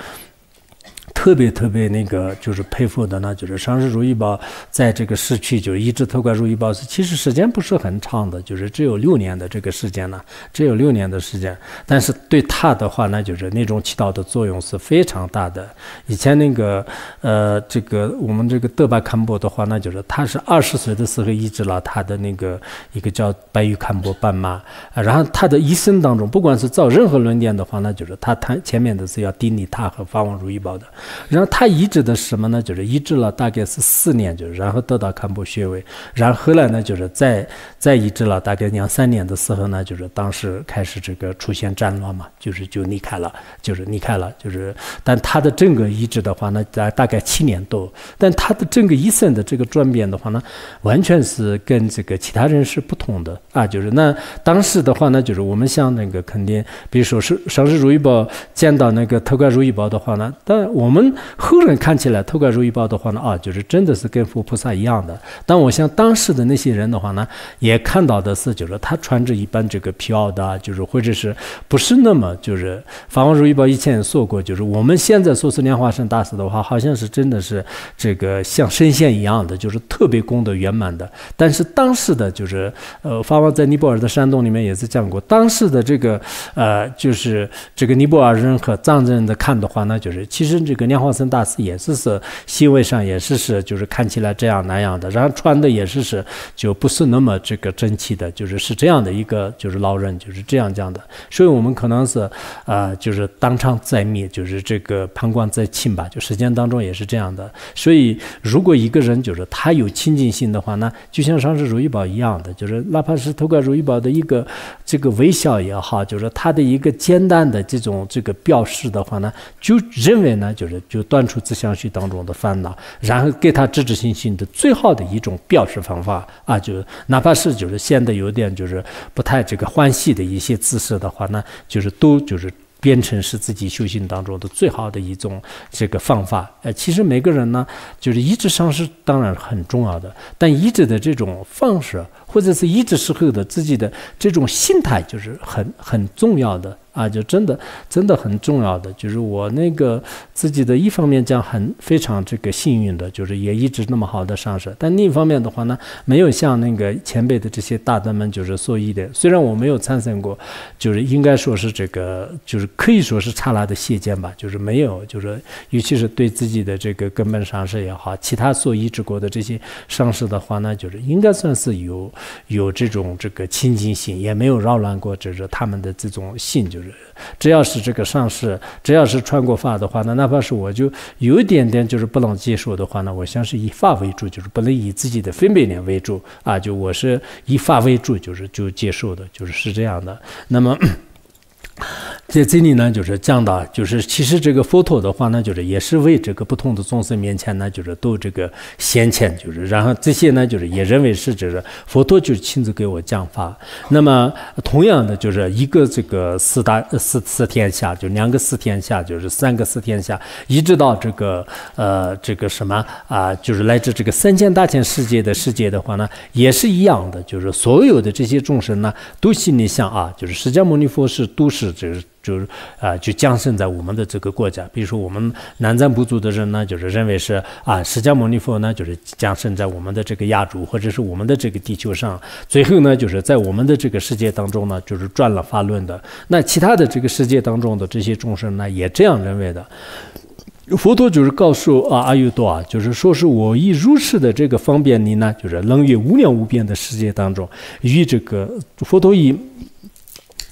特别特别那个就是佩服的呢，就是上师如意宝在这个市区，就一直投关如意宝是其实时间不是很长的，就是只有六年的这个时间呢，只有六年的时间。但是对他的话那，就是那种起到的作用是非常大的。以前那个呃，这个我们这个德巴堪波的话，那就是他是二十岁的时候医治了他的那个一个叫白玉堪波斑马啊，然后他的一生当中，不管是造任何论点的话，那就是他谈前面的是要顶礼他和法王如意宝的。然后他移植的是什么呢？就是医治了大概是四年，就是然后得到堪布穴位。然后后来呢，就是再再医治了大概两三年的时候呢，就是当时开始这个出现战乱嘛，就是就离开了，就是离开了。就是但他的整个医治的话呢，在大概七年多。但他的整个一生的这个转变的话呢，完全是跟这个其他人是不同的啊。就是那当时的话呢，就是我们像那个肯定，比如说是上师如意宝见到那个特快如意宝的话呢，但我。们们后人看起来头盖如意宝的话呢，啊，就是真的是跟佛菩萨一样的。但我像当时的那些人的话呢，也看到的是，就是他穿着一般这个皮袄的，就是或者是不是那么就是法王如意宝以前也说过，就是我们现在说是莲花生大师的话，好像是真的是这个像神仙一样的，就是特别功德圆满的。但是当时的就是呃，法王在尼泊尔的山洞里面也是讲过，当时的这个呃，就是这个尼泊尔人和藏人的看的话呢，就是其实这个。莲花生大师也是是行为上也是是就是看起来这样那样的，然后穿的也是是就不是那么这个争气的，就是是这样的一个就是老人就是这样讲的，所以我们可能是啊就是当场在灭，就是这个旁观在清吧，就实践当中也是这样的。所以如果一个人就是他有清净心的话，那就像上师如意宝一样的，就是哪怕是透过如意宝的一个这个微笑也好，就是他的一个简单的这种这个表示的话呢，就认为呢就是就断除自相续当中的烦恼，然后给他直知心性的最好的一种表示方法啊，就哪怕是就是显得有点就是不太这个欢喜的一些姿势的话呢，就是都就是。变成是自己修行当中的最好的一种这个方法。呃，其实每个人呢，就是一直上是当然很重要的，但一直的这种方式，或者是意志时候的自己的这种心态，就是很很重要的。啊，就真的真的很重要的，就是我那个自己的一方面讲很非常这个幸运的，就是也一直那么好的上升，但另一方面的话呢，没有像那个前辈的这些大德们就是所以的，虽然我没有参赛过，就是应该说是这个就是可以说是刹那的谢剑吧，就是没有，就是尤其是对自己的这个根本上市也好，其他所医治过的这些上市的话呢，就是应该算是有有这种这个亲近性，也没有扰乱过，就是他们的这种性就是。只要是这个上市，只要是穿过发的话，呢哪怕是我就有一点点就是不能接受的话呢，我像是以发为主，就是不能以自己的分别念为主啊，就我是以发为主，就是就接受的，就是是这样的。那么。在这里呢，就是讲到，就是其实这个佛陀的话呢，就是也是为这个不同的众生面前呢，就是都这个显前，就是然后这些呢，就是也认为是这是佛陀就亲自给我讲法。那么同样的，就是一个这个四大四四天下，就两个四天下，就是三个四天下，一直到这个呃这个什么啊，就是来自这个三千大千世界的世界的话呢，也是一样的，就是所有的这些众生呢，都心里想啊，就是释迦牟尼佛是都是就是。就是啊，就降生在我们的这个国家。比如说，我们南瞻部族的人呢，就是认为是啊，释迦牟尼佛呢，就是降生在我们的这个亚洲，或者是我们的这个地球上。最后呢，就是在我们的这个世界当中呢，就是转了法轮的。那其他的这个世界当中的这些众生呢，也这样认为的。佛陀就是告诉啊阿育多啊，就是说是我以如是的这个方便你呢，就是能于无量无边的世界当中，与这个佛陀以。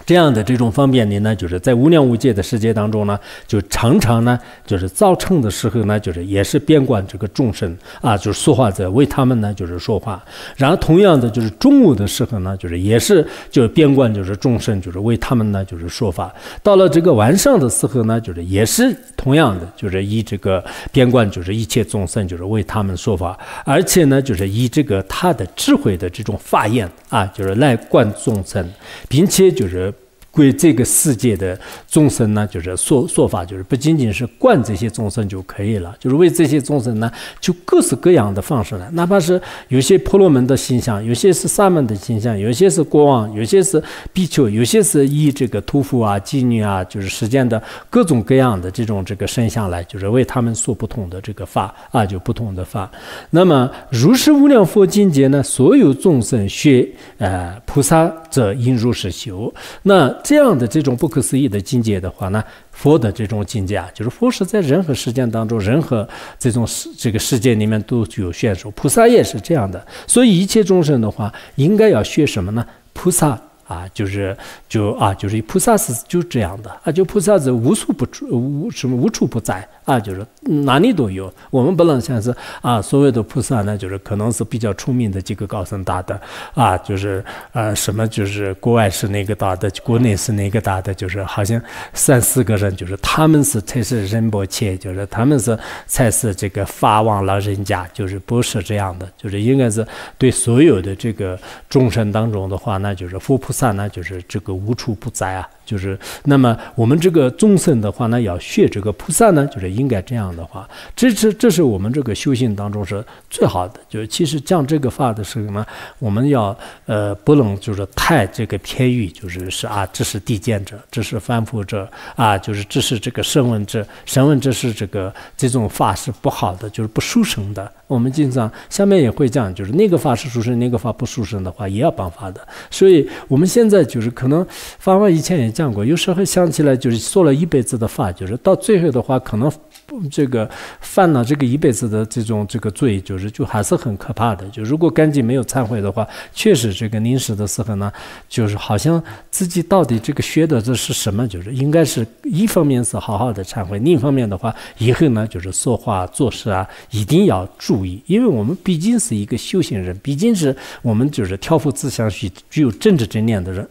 这样的这种方便力呢，就是在无量无界的世界当中呢，就常常呢，就是造成的时候呢，就是也是边关这个众生啊，就是说话者为他们呢，就是说话。然后同样的，就是中午的时候呢，就是也是就是边关就是众生就是为他们呢，就是说法。到了这个晚上的时候呢，就是也是同样的，就是以这个边关就是一切众生就是为他们说法，而且呢，就是以这个他的智慧的这种法眼啊，就是来观众生，并且就是。为这个世界的众生呢，就是说说法，就是不仅仅是观这些众生就可以了，就是为这些众生呢，就各式各样的方式呢，哪怕是有些婆罗门的形象，有些是萨门的形象，有些是国王，有些是比丘，有些是以这个屠夫啊、妓女啊，就是实践的各种各样的这种这个身相来，就是为他们说不同的这个法啊，就不同的法。那么如是无量佛境界呢，所有众生学呃菩萨者应如是修，那。这样的这种不可思议的境界的话呢，佛的这种境界啊，就是佛是在任何时间当中，任何这种世这个世界里面都具有显受。菩萨也是这样的，所以一切众生的话，应该要学什么呢？菩萨。啊，就是就啊，就是菩萨是就这样的啊，就菩萨是无处不处，无什么无处不在啊，就是哪里都有。我们不能像是啊，所谓的菩萨呢，就是可能是比较出名的几个高僧大德啊，就是呃什么就是国外是哪个大的，国内是哪个大的，就是好像三四个人，就是他们是才是仁波切，就是他们是才是这个法王老人家，就是不是这样的，就是应该是对所有的这个众生当中的话，那就是佛菩萨。呢，就是这个无处不在啊。就是那么我们这个众生的话呢，要学这个菩萨呢，就是应该这样的话，这是这是我们这个修行当中是最好的。就是其实讲这个法的时候呢，我们要呃不能就是太这个偏于，就是是啊，这是地见者，这是凡夫者啊，就是这是这个声闻者，声闻者是这个这种法是不好的，就是不殊胜的。我们经常下面也会讲，就是那个法是殊胜，那个法不殊胜的话，也要办法的。所以我们现在就是可能法王以前也。讲过，有时候想起来就是说了一辈子的法，就是到最后的话，可能这个犯了这个一辈子的这种这个罪，就是就还是很可怕的。就如果赶紧没有忏悔的话，确实这个临死的时候呢，就是好像自己到底这个学的这是什么？就是应该是一方面是好好的忏悔，另一方面的话，以后呢就是说话做事啊一定要注意，因为我们毕竟是一个修行人，毕竟是我们就是挑夫自相续、具有政治正念的人。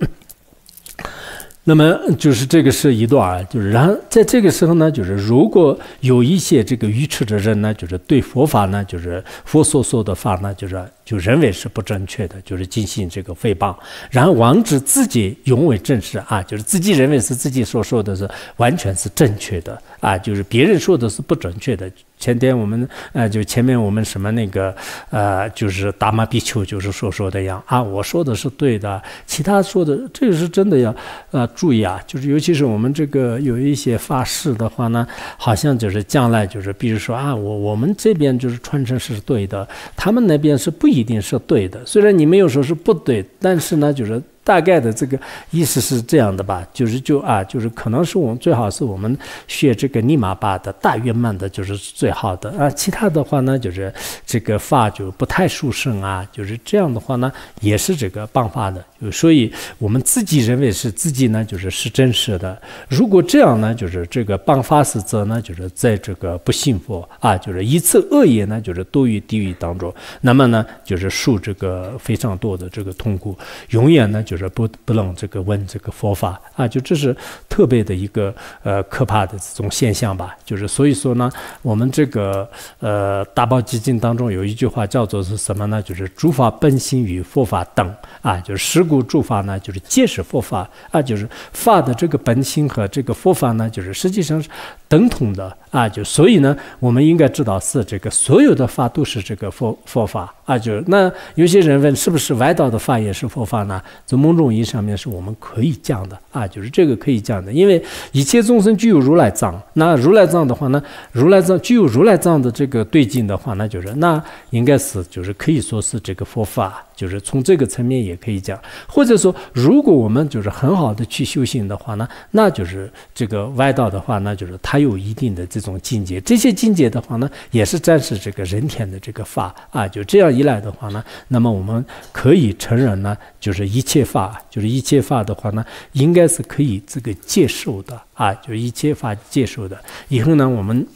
那么就是这个是一段，就是然后在这个时候呢，就是如果有一些这个愚痴的人呢，就是对佛法呢，就是佛所说的法呢，就是就认为是不正确的，就是进行这个诽谤，然后王子自己永为正实啊，就是自己认为是自己所说的是完全是正确的啊，就是别人说的是不准确的。前天我们呃，就前面我们什么那个呃，就是达摩比丘就是所说的样。啊，我说的是对的，其他说的这个是真的要呃注意啊，就是尤其是我们这个有一些发誓的话呢，好像就是将来就是比如说啊，我我们这边就是传承是对的，他们那边是不一一定是对的，虽然你没有说是不对，但是呢，就是。大概的这个意思是这样的吧，就是就啊，就是可能是我们最好是我们学这个尼玛巴的大圆满的，就是最好的啊。其他的话呢，就是这个法就不太殊胜啊，就是这样的话呢，也是这个谤法的。所以我们自己认为是自己呢，就是是真实的。如果这样呢，就是这个谤法是则呢，就是在这个不信佛啊，就是一次恶业呢，就是多于地狱当中，那么呢，就是受这个非常多的这个痛苦，永远呢，就就是不不能这个问这个佛法啊，就这是特别的一个呃可怕的这种现象吧。就是所以说呢，我们这个呃大宝基金当中有一句话叫做是什么呢？就是诸法本心与佛法等啊，就是十。故诸法呢，就是皆是佛法啊，就是法的这个本性和这个佛法呢，就是实际上是等同的啊，就所以呢，我们应该知道是这个所有的法都是这个佛佛法啊，就那有些人问是不是外道的法也是佛法呢？怎么某种意义上面是我们可以讲的啊，就是这个可以讲的，因为一切众生具有如来藏，那如来藏的话呢，如来藏具有如来藏的这个对境的话，那就是那应该是就是可以说是这个佛法。就是从这个层面也可以讲，或者说，如果我们就是很好的去修行的话呢，那就是这个外道的话，那就是它有一定的这种境界。这些境界的话呢，也是暂时这个人天的这个法啊。就这样一来的话呢，那么我们可以承认呢，就是一切法，就是一切法的话呢，应该是可以这个接受的啊，就一切法接受的。以后呢，我们。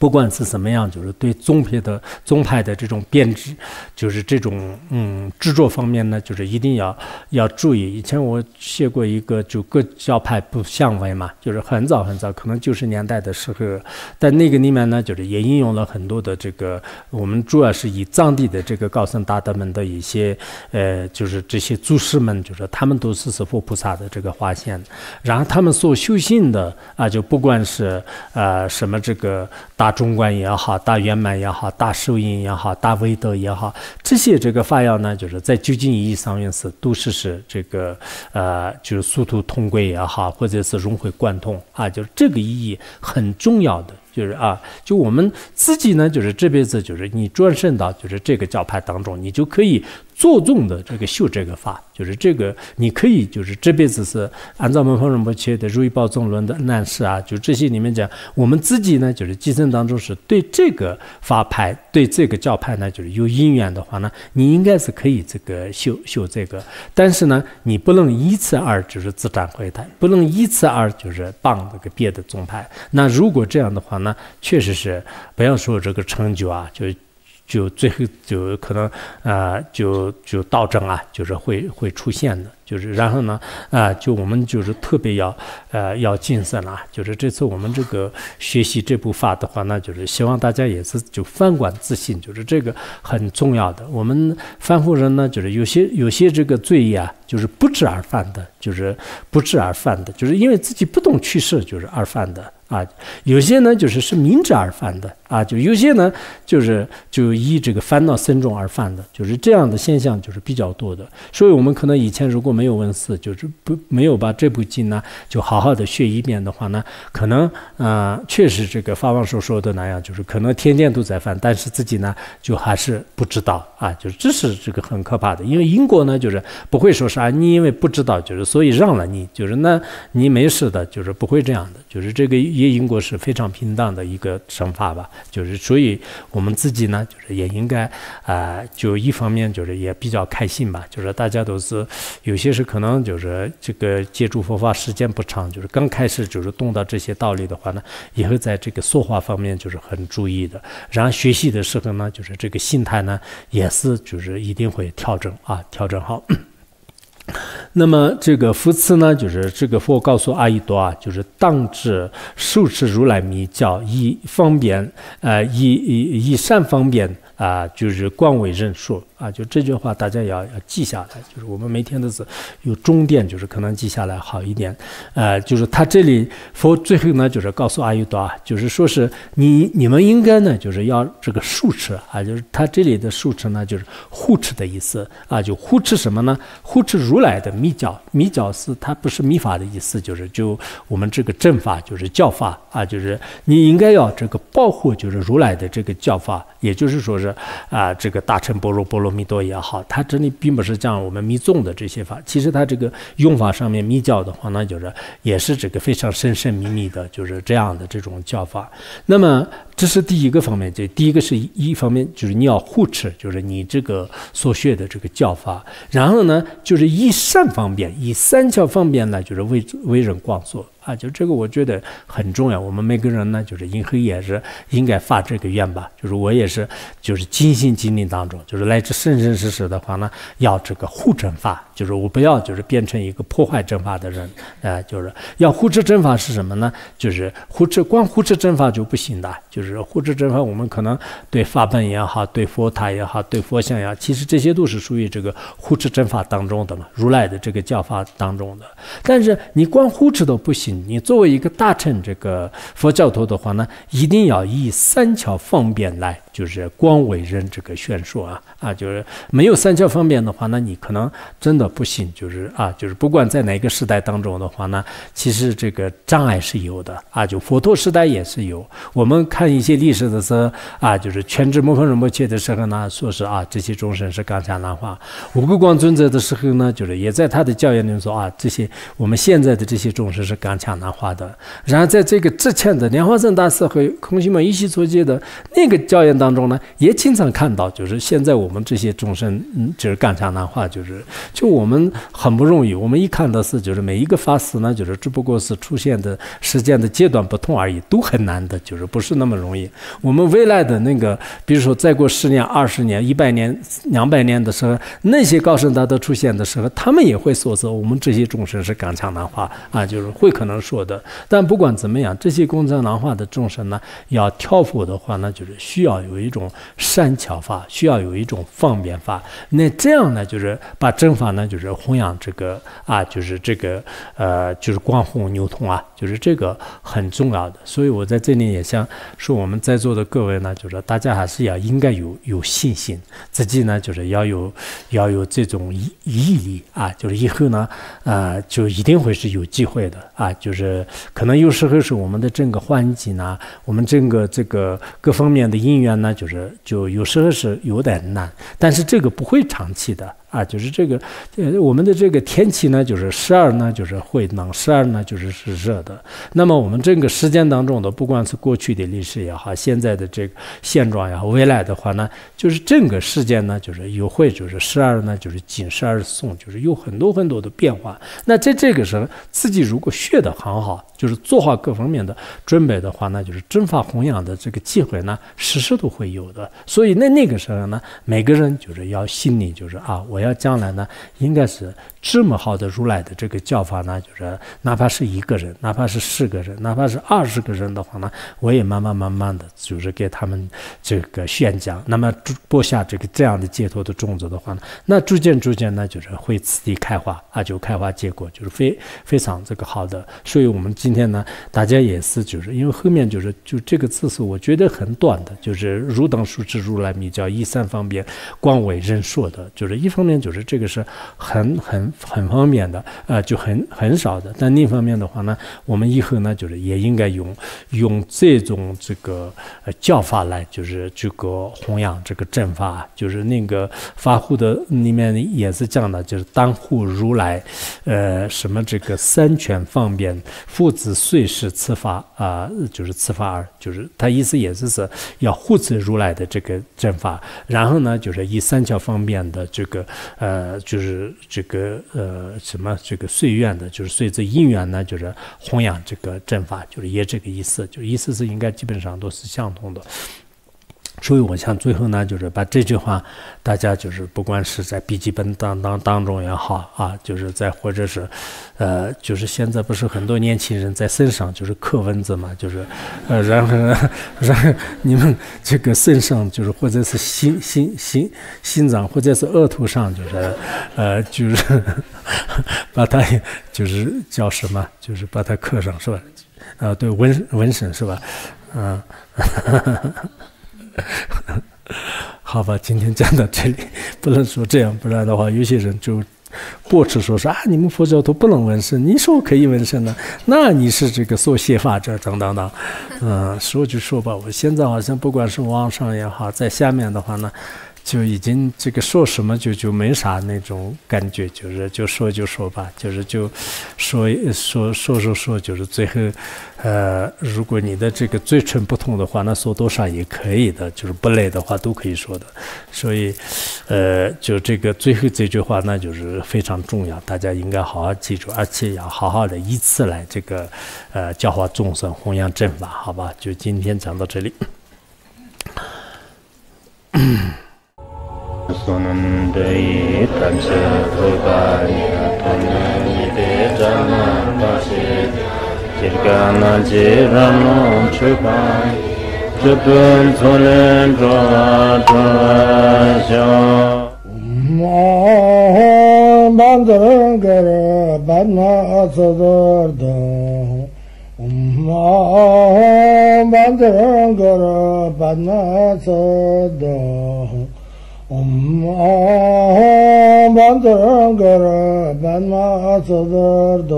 不管是什么样，就是对宗派的宗派的这种编制，就是这种嗯制作方面呢，就是一定要要注意。以前我写过一个，就各教派不相违嘛，就是很早很早，可能九十年代的时候，在那个里面呢，就是也应用了很多的这个，我们主要是以藏地的这个高僧大德们的一些呃，就是这些祖师们，就是他们都是是佛菩萨的这个化现，然后他们所修行的啊，就不管是呃什么这个大。中观也好，大圆满也好，大受印也好，大威德也好，这些这个法要呢，就是在究竟意义上面是都是是这个呃，就是殊途同归也好，或者是融会贯通啊，就是这个意义很重要的。就是啊，就我们自己呢，就是这辈子，就是你转生到就是这个教派当中，你就可以着重的这个修这个法，就是这个你可以就是这辈子是按照门方仁波切的《如意宝总论》的难事啊，就这些里面讲，我们自己呢，就是今生当中是对这个法派、对这个教派呢，就是有因缘的话呢，你应该是可以这个修修这个，但是呢，你不能一次二就是自斩毁台，不能一次二就是帮这个别的宗派。那如果这样的话，呢确实是，不要说这个成就啊，就就最后就可能啊，就就倒正啊，就是会会出现的。就是然后呢，啊，就我们就是特别要呃要谨慎啊。就是这次我们这个学习这部法的话，那就是希望大家也是就反观自信，就是这个很重要的。我们凡夫人呢，就是有些有些这个罪业啊，就是不知而犯的，就是不知而犯的，就是因为自己不懂趋势，就是而犯的。啊，有些呢就是是明知而犯的啊，就有些呢就是就依这个烦恼深重而犯的，就是这样的现象就是比较多的。所以，我们可能以前如果没有问世，就是不没有把这部经呢就好好的学一遍的话呢，可能啊确实这个法王所说的那样，就是可能天天都在犯，但是自己呢就还是不知道啊，就是这是这个很可怕的。因为因果呢就是不会说是啊，你因为不知道，就是所以让了你，就是那你没事的，就是不会这样的，就是这个。也应该是非常平淡的一个惩罚吧。就是所以我们自己呢，就是也应该啊，就一方面就是也比较开心吧。就是大家都是有些是可能就是这个接触佛法时间不长，就是刚开始就是懂到这些道理的话呢，以后在这个说话方面就是很注意的。然后学习的时候呢，就是这个心态呢也是就是一定会调整啊，调整好。那么这个福慈呢，就是这个佛告诉阿逸多啊，就是当知受持如来密教，以方便，呃，以以以善方便啊，就是广为人说。啊，就这句话大家要要记下来，就是我们每天都是有重点，就是可能记下来好一点。呃，就是他这里佛最后呢，就是告诉阿育多啊，就是说是你你们应该呢，就是要这个护持啊，就是他这里的护持呢，就是护持的意思啊，就护持什么呢？护持如来的密教，密教是它不是密法的意思，就是就我们这个正法就是教法啊，就是你应该要这个保护，就是如来的这个教法，也就是说是啊，这个大乘般若波罗。蜜多也好，它这里并不是讲我们密宗的这些法，其实它这个用法上面，密教的话呢，就是也是这个非常神神秘秘的，就是这样的这种教法。那么这是第一个方面，就第一个是一方面就是你要护持，就是你这个所学的这个教法。然后呢，就是以善方便，以三巧方便呢，就是为为人广作。啊，就这个我觉得很重要。我们每个人呢，就是以后也是应该发这个愿吧。就是我也是，就是尽心尽力当中，就是来自生生世世的话呢，要这个护正法。就是我不要就是变成一个破坏正法的人。啊，就是要护持正法是什么呢？就是护持光护持正法就不行的。就是护持正法，我们可能对法本也好，对佛塔也好，对佛像也好，其实这些都是属于这个护持正法当中的嘛，如来的这个教法当中的。但是你光护持都不行。你作为一个大乘这个佛教徒的话呢，一定要以三巧方便来。就是光为人这个宣说啊啊，就是没有三教方便的话，那你可能真的不行。就是啊，就是不管在哪个时代当中的话呢，其实这个障碍是有的啊。就佛陀时代也是有。我们看一些历史的时候啊，就是全智摩诃仁波切的时候呢，说是啊，这些众生是刚强难化。五个光尊者的时候呢，就是也在他的教言里说啊，这些我们现在的这些众生是刚强难化的。然后在这个之前的莲花生大师和空行门一起所接的那个教言。当中呢，也经常看到，就是现在我们这些众生，嗯，就是干强难化，就是就我们很不容易。我们一看到是，就是每一个法师呢，就是只不过是出现的时间的阶段不同而已，都很难的，就是不是那么容易。我们未来的那个，比如说再过十年、二十年、一百年、两百年的时候，那些高僧大德出现的时候，他们也会说是我们这些众生是干强难化啊，就是会可能说的。但不管怎么样，这些工强难化的众生呢，要跳佛的话，那就是需要。有有一种善巧法，需要有一种方便法。那这样呢，就是把正法呢，就是弘扬这个啊，就是这个呃，就是光弘流通啊，就是这个很重要的。所以我在这里也想说，我们在座的各位呢，就是大家还是要应该有有信心，自己呢就是要有要有这种毅毅力啊，就是以后呢，呃，就一定会是有机会的啊。就是可能有时候是我们的整个环境呢，我们整个这个各方面的因缘。那就是就有时候是有点难，但是这个不会长期的。啊，就是这个，呃，我们的这个天气呢，就是时而呢就是会冷，时而呢就是是热的。那么我们这个时间当中的，不管是过去的历史也好，现在的这个现状也好，未来的话呢，就是整个时间呢，就是有会就是时而呢就是紧，时而松，就是有很多很多的变化。那在这个时候，自己如果学得很好，就是做好各方面的准备的话，那就是真发弘扬的这个机会呢，时时都会有的。所以那那个时候呢，每个人就是要心里就是啊，我。我要将来呢，应该是这么好的如来的这个教法呢，就是哪怕是一个人，哪怕是十个人，哪怕是二十个人的话呢，我也慢慢慢慢的，就是给他们这个宣讲，那么播下这个这样的解脱的种子的话呢，那逐渐逐渐呢，就是会此地开花啊，就开花结果，就是非非常这个好的。所以我们今天呢，大家也是就是因为后面就是就这个字是我觉得很短的，就是如等数之如来密教一三方便光为人说的，就是一方。就是这个是很很很方便的，呃，就很很少的。但另一方面的话呢，我们以后呢，就是也应该用用这种这个呃教法来，就是这个弘扬这个正法，就是那个法护的里面也是讲的，就是当护如来，呃，什么这个三权方便，父子遂是此法啊，就是此法，就是他意思也是是要护持如来的这个正法，然后呢，就是以三桥方便的这个呃，就是这个呃什么这个岁愿的，就是随着因缘呢，就是弘扬这个正法，就是也这个意思，就意思是应该基本上都是相同的。所以我想最后呢，就是把这句话，大家就是不管是在笔记本当当当中也好啊，就是在或者是，呃，就是现在不是很多年轻人在身上就是刻文字嘛，就是，呃，然后然后你们这个身上就是或者是心心心心脏或者是额头上就是，呃，就是把它就是叫什么，就是把它刻上是吧？啊，对，纹纹身是吧？嗯。好吧，今天讲到这里，不能说这样，不然的话，有些人就驳斥说说啊，你们佛教徒不能纹身，你说可以纹身呢？那你是这个所邪法者等等等。嗯，说就说吧，我现在好像不管是网上也好，在下面的话呢。就已经这个说什么就就没啥那种感觉，就是就说就说吧，就是就说说说说说，就是最后，呃，如果你的这个嘴唇不痛的话，那说多少也可以的，就是不累的话都可以说的。所以，呃，就这个最后这句话，那就是非常重要，大家应该好好记住，而且要好好的依次来这个，呃，教化众生，弘扬正法，好吧？就今天讲到这里。sunam dayi tamse rupaya tonna nipe jama pasi jirgana jiranam chupan chupun tsunen drowa drowa shio bandırın gere bana atılırdı Ummah bandırın gere bana atılırdı Amma ben de göre ben masıdır.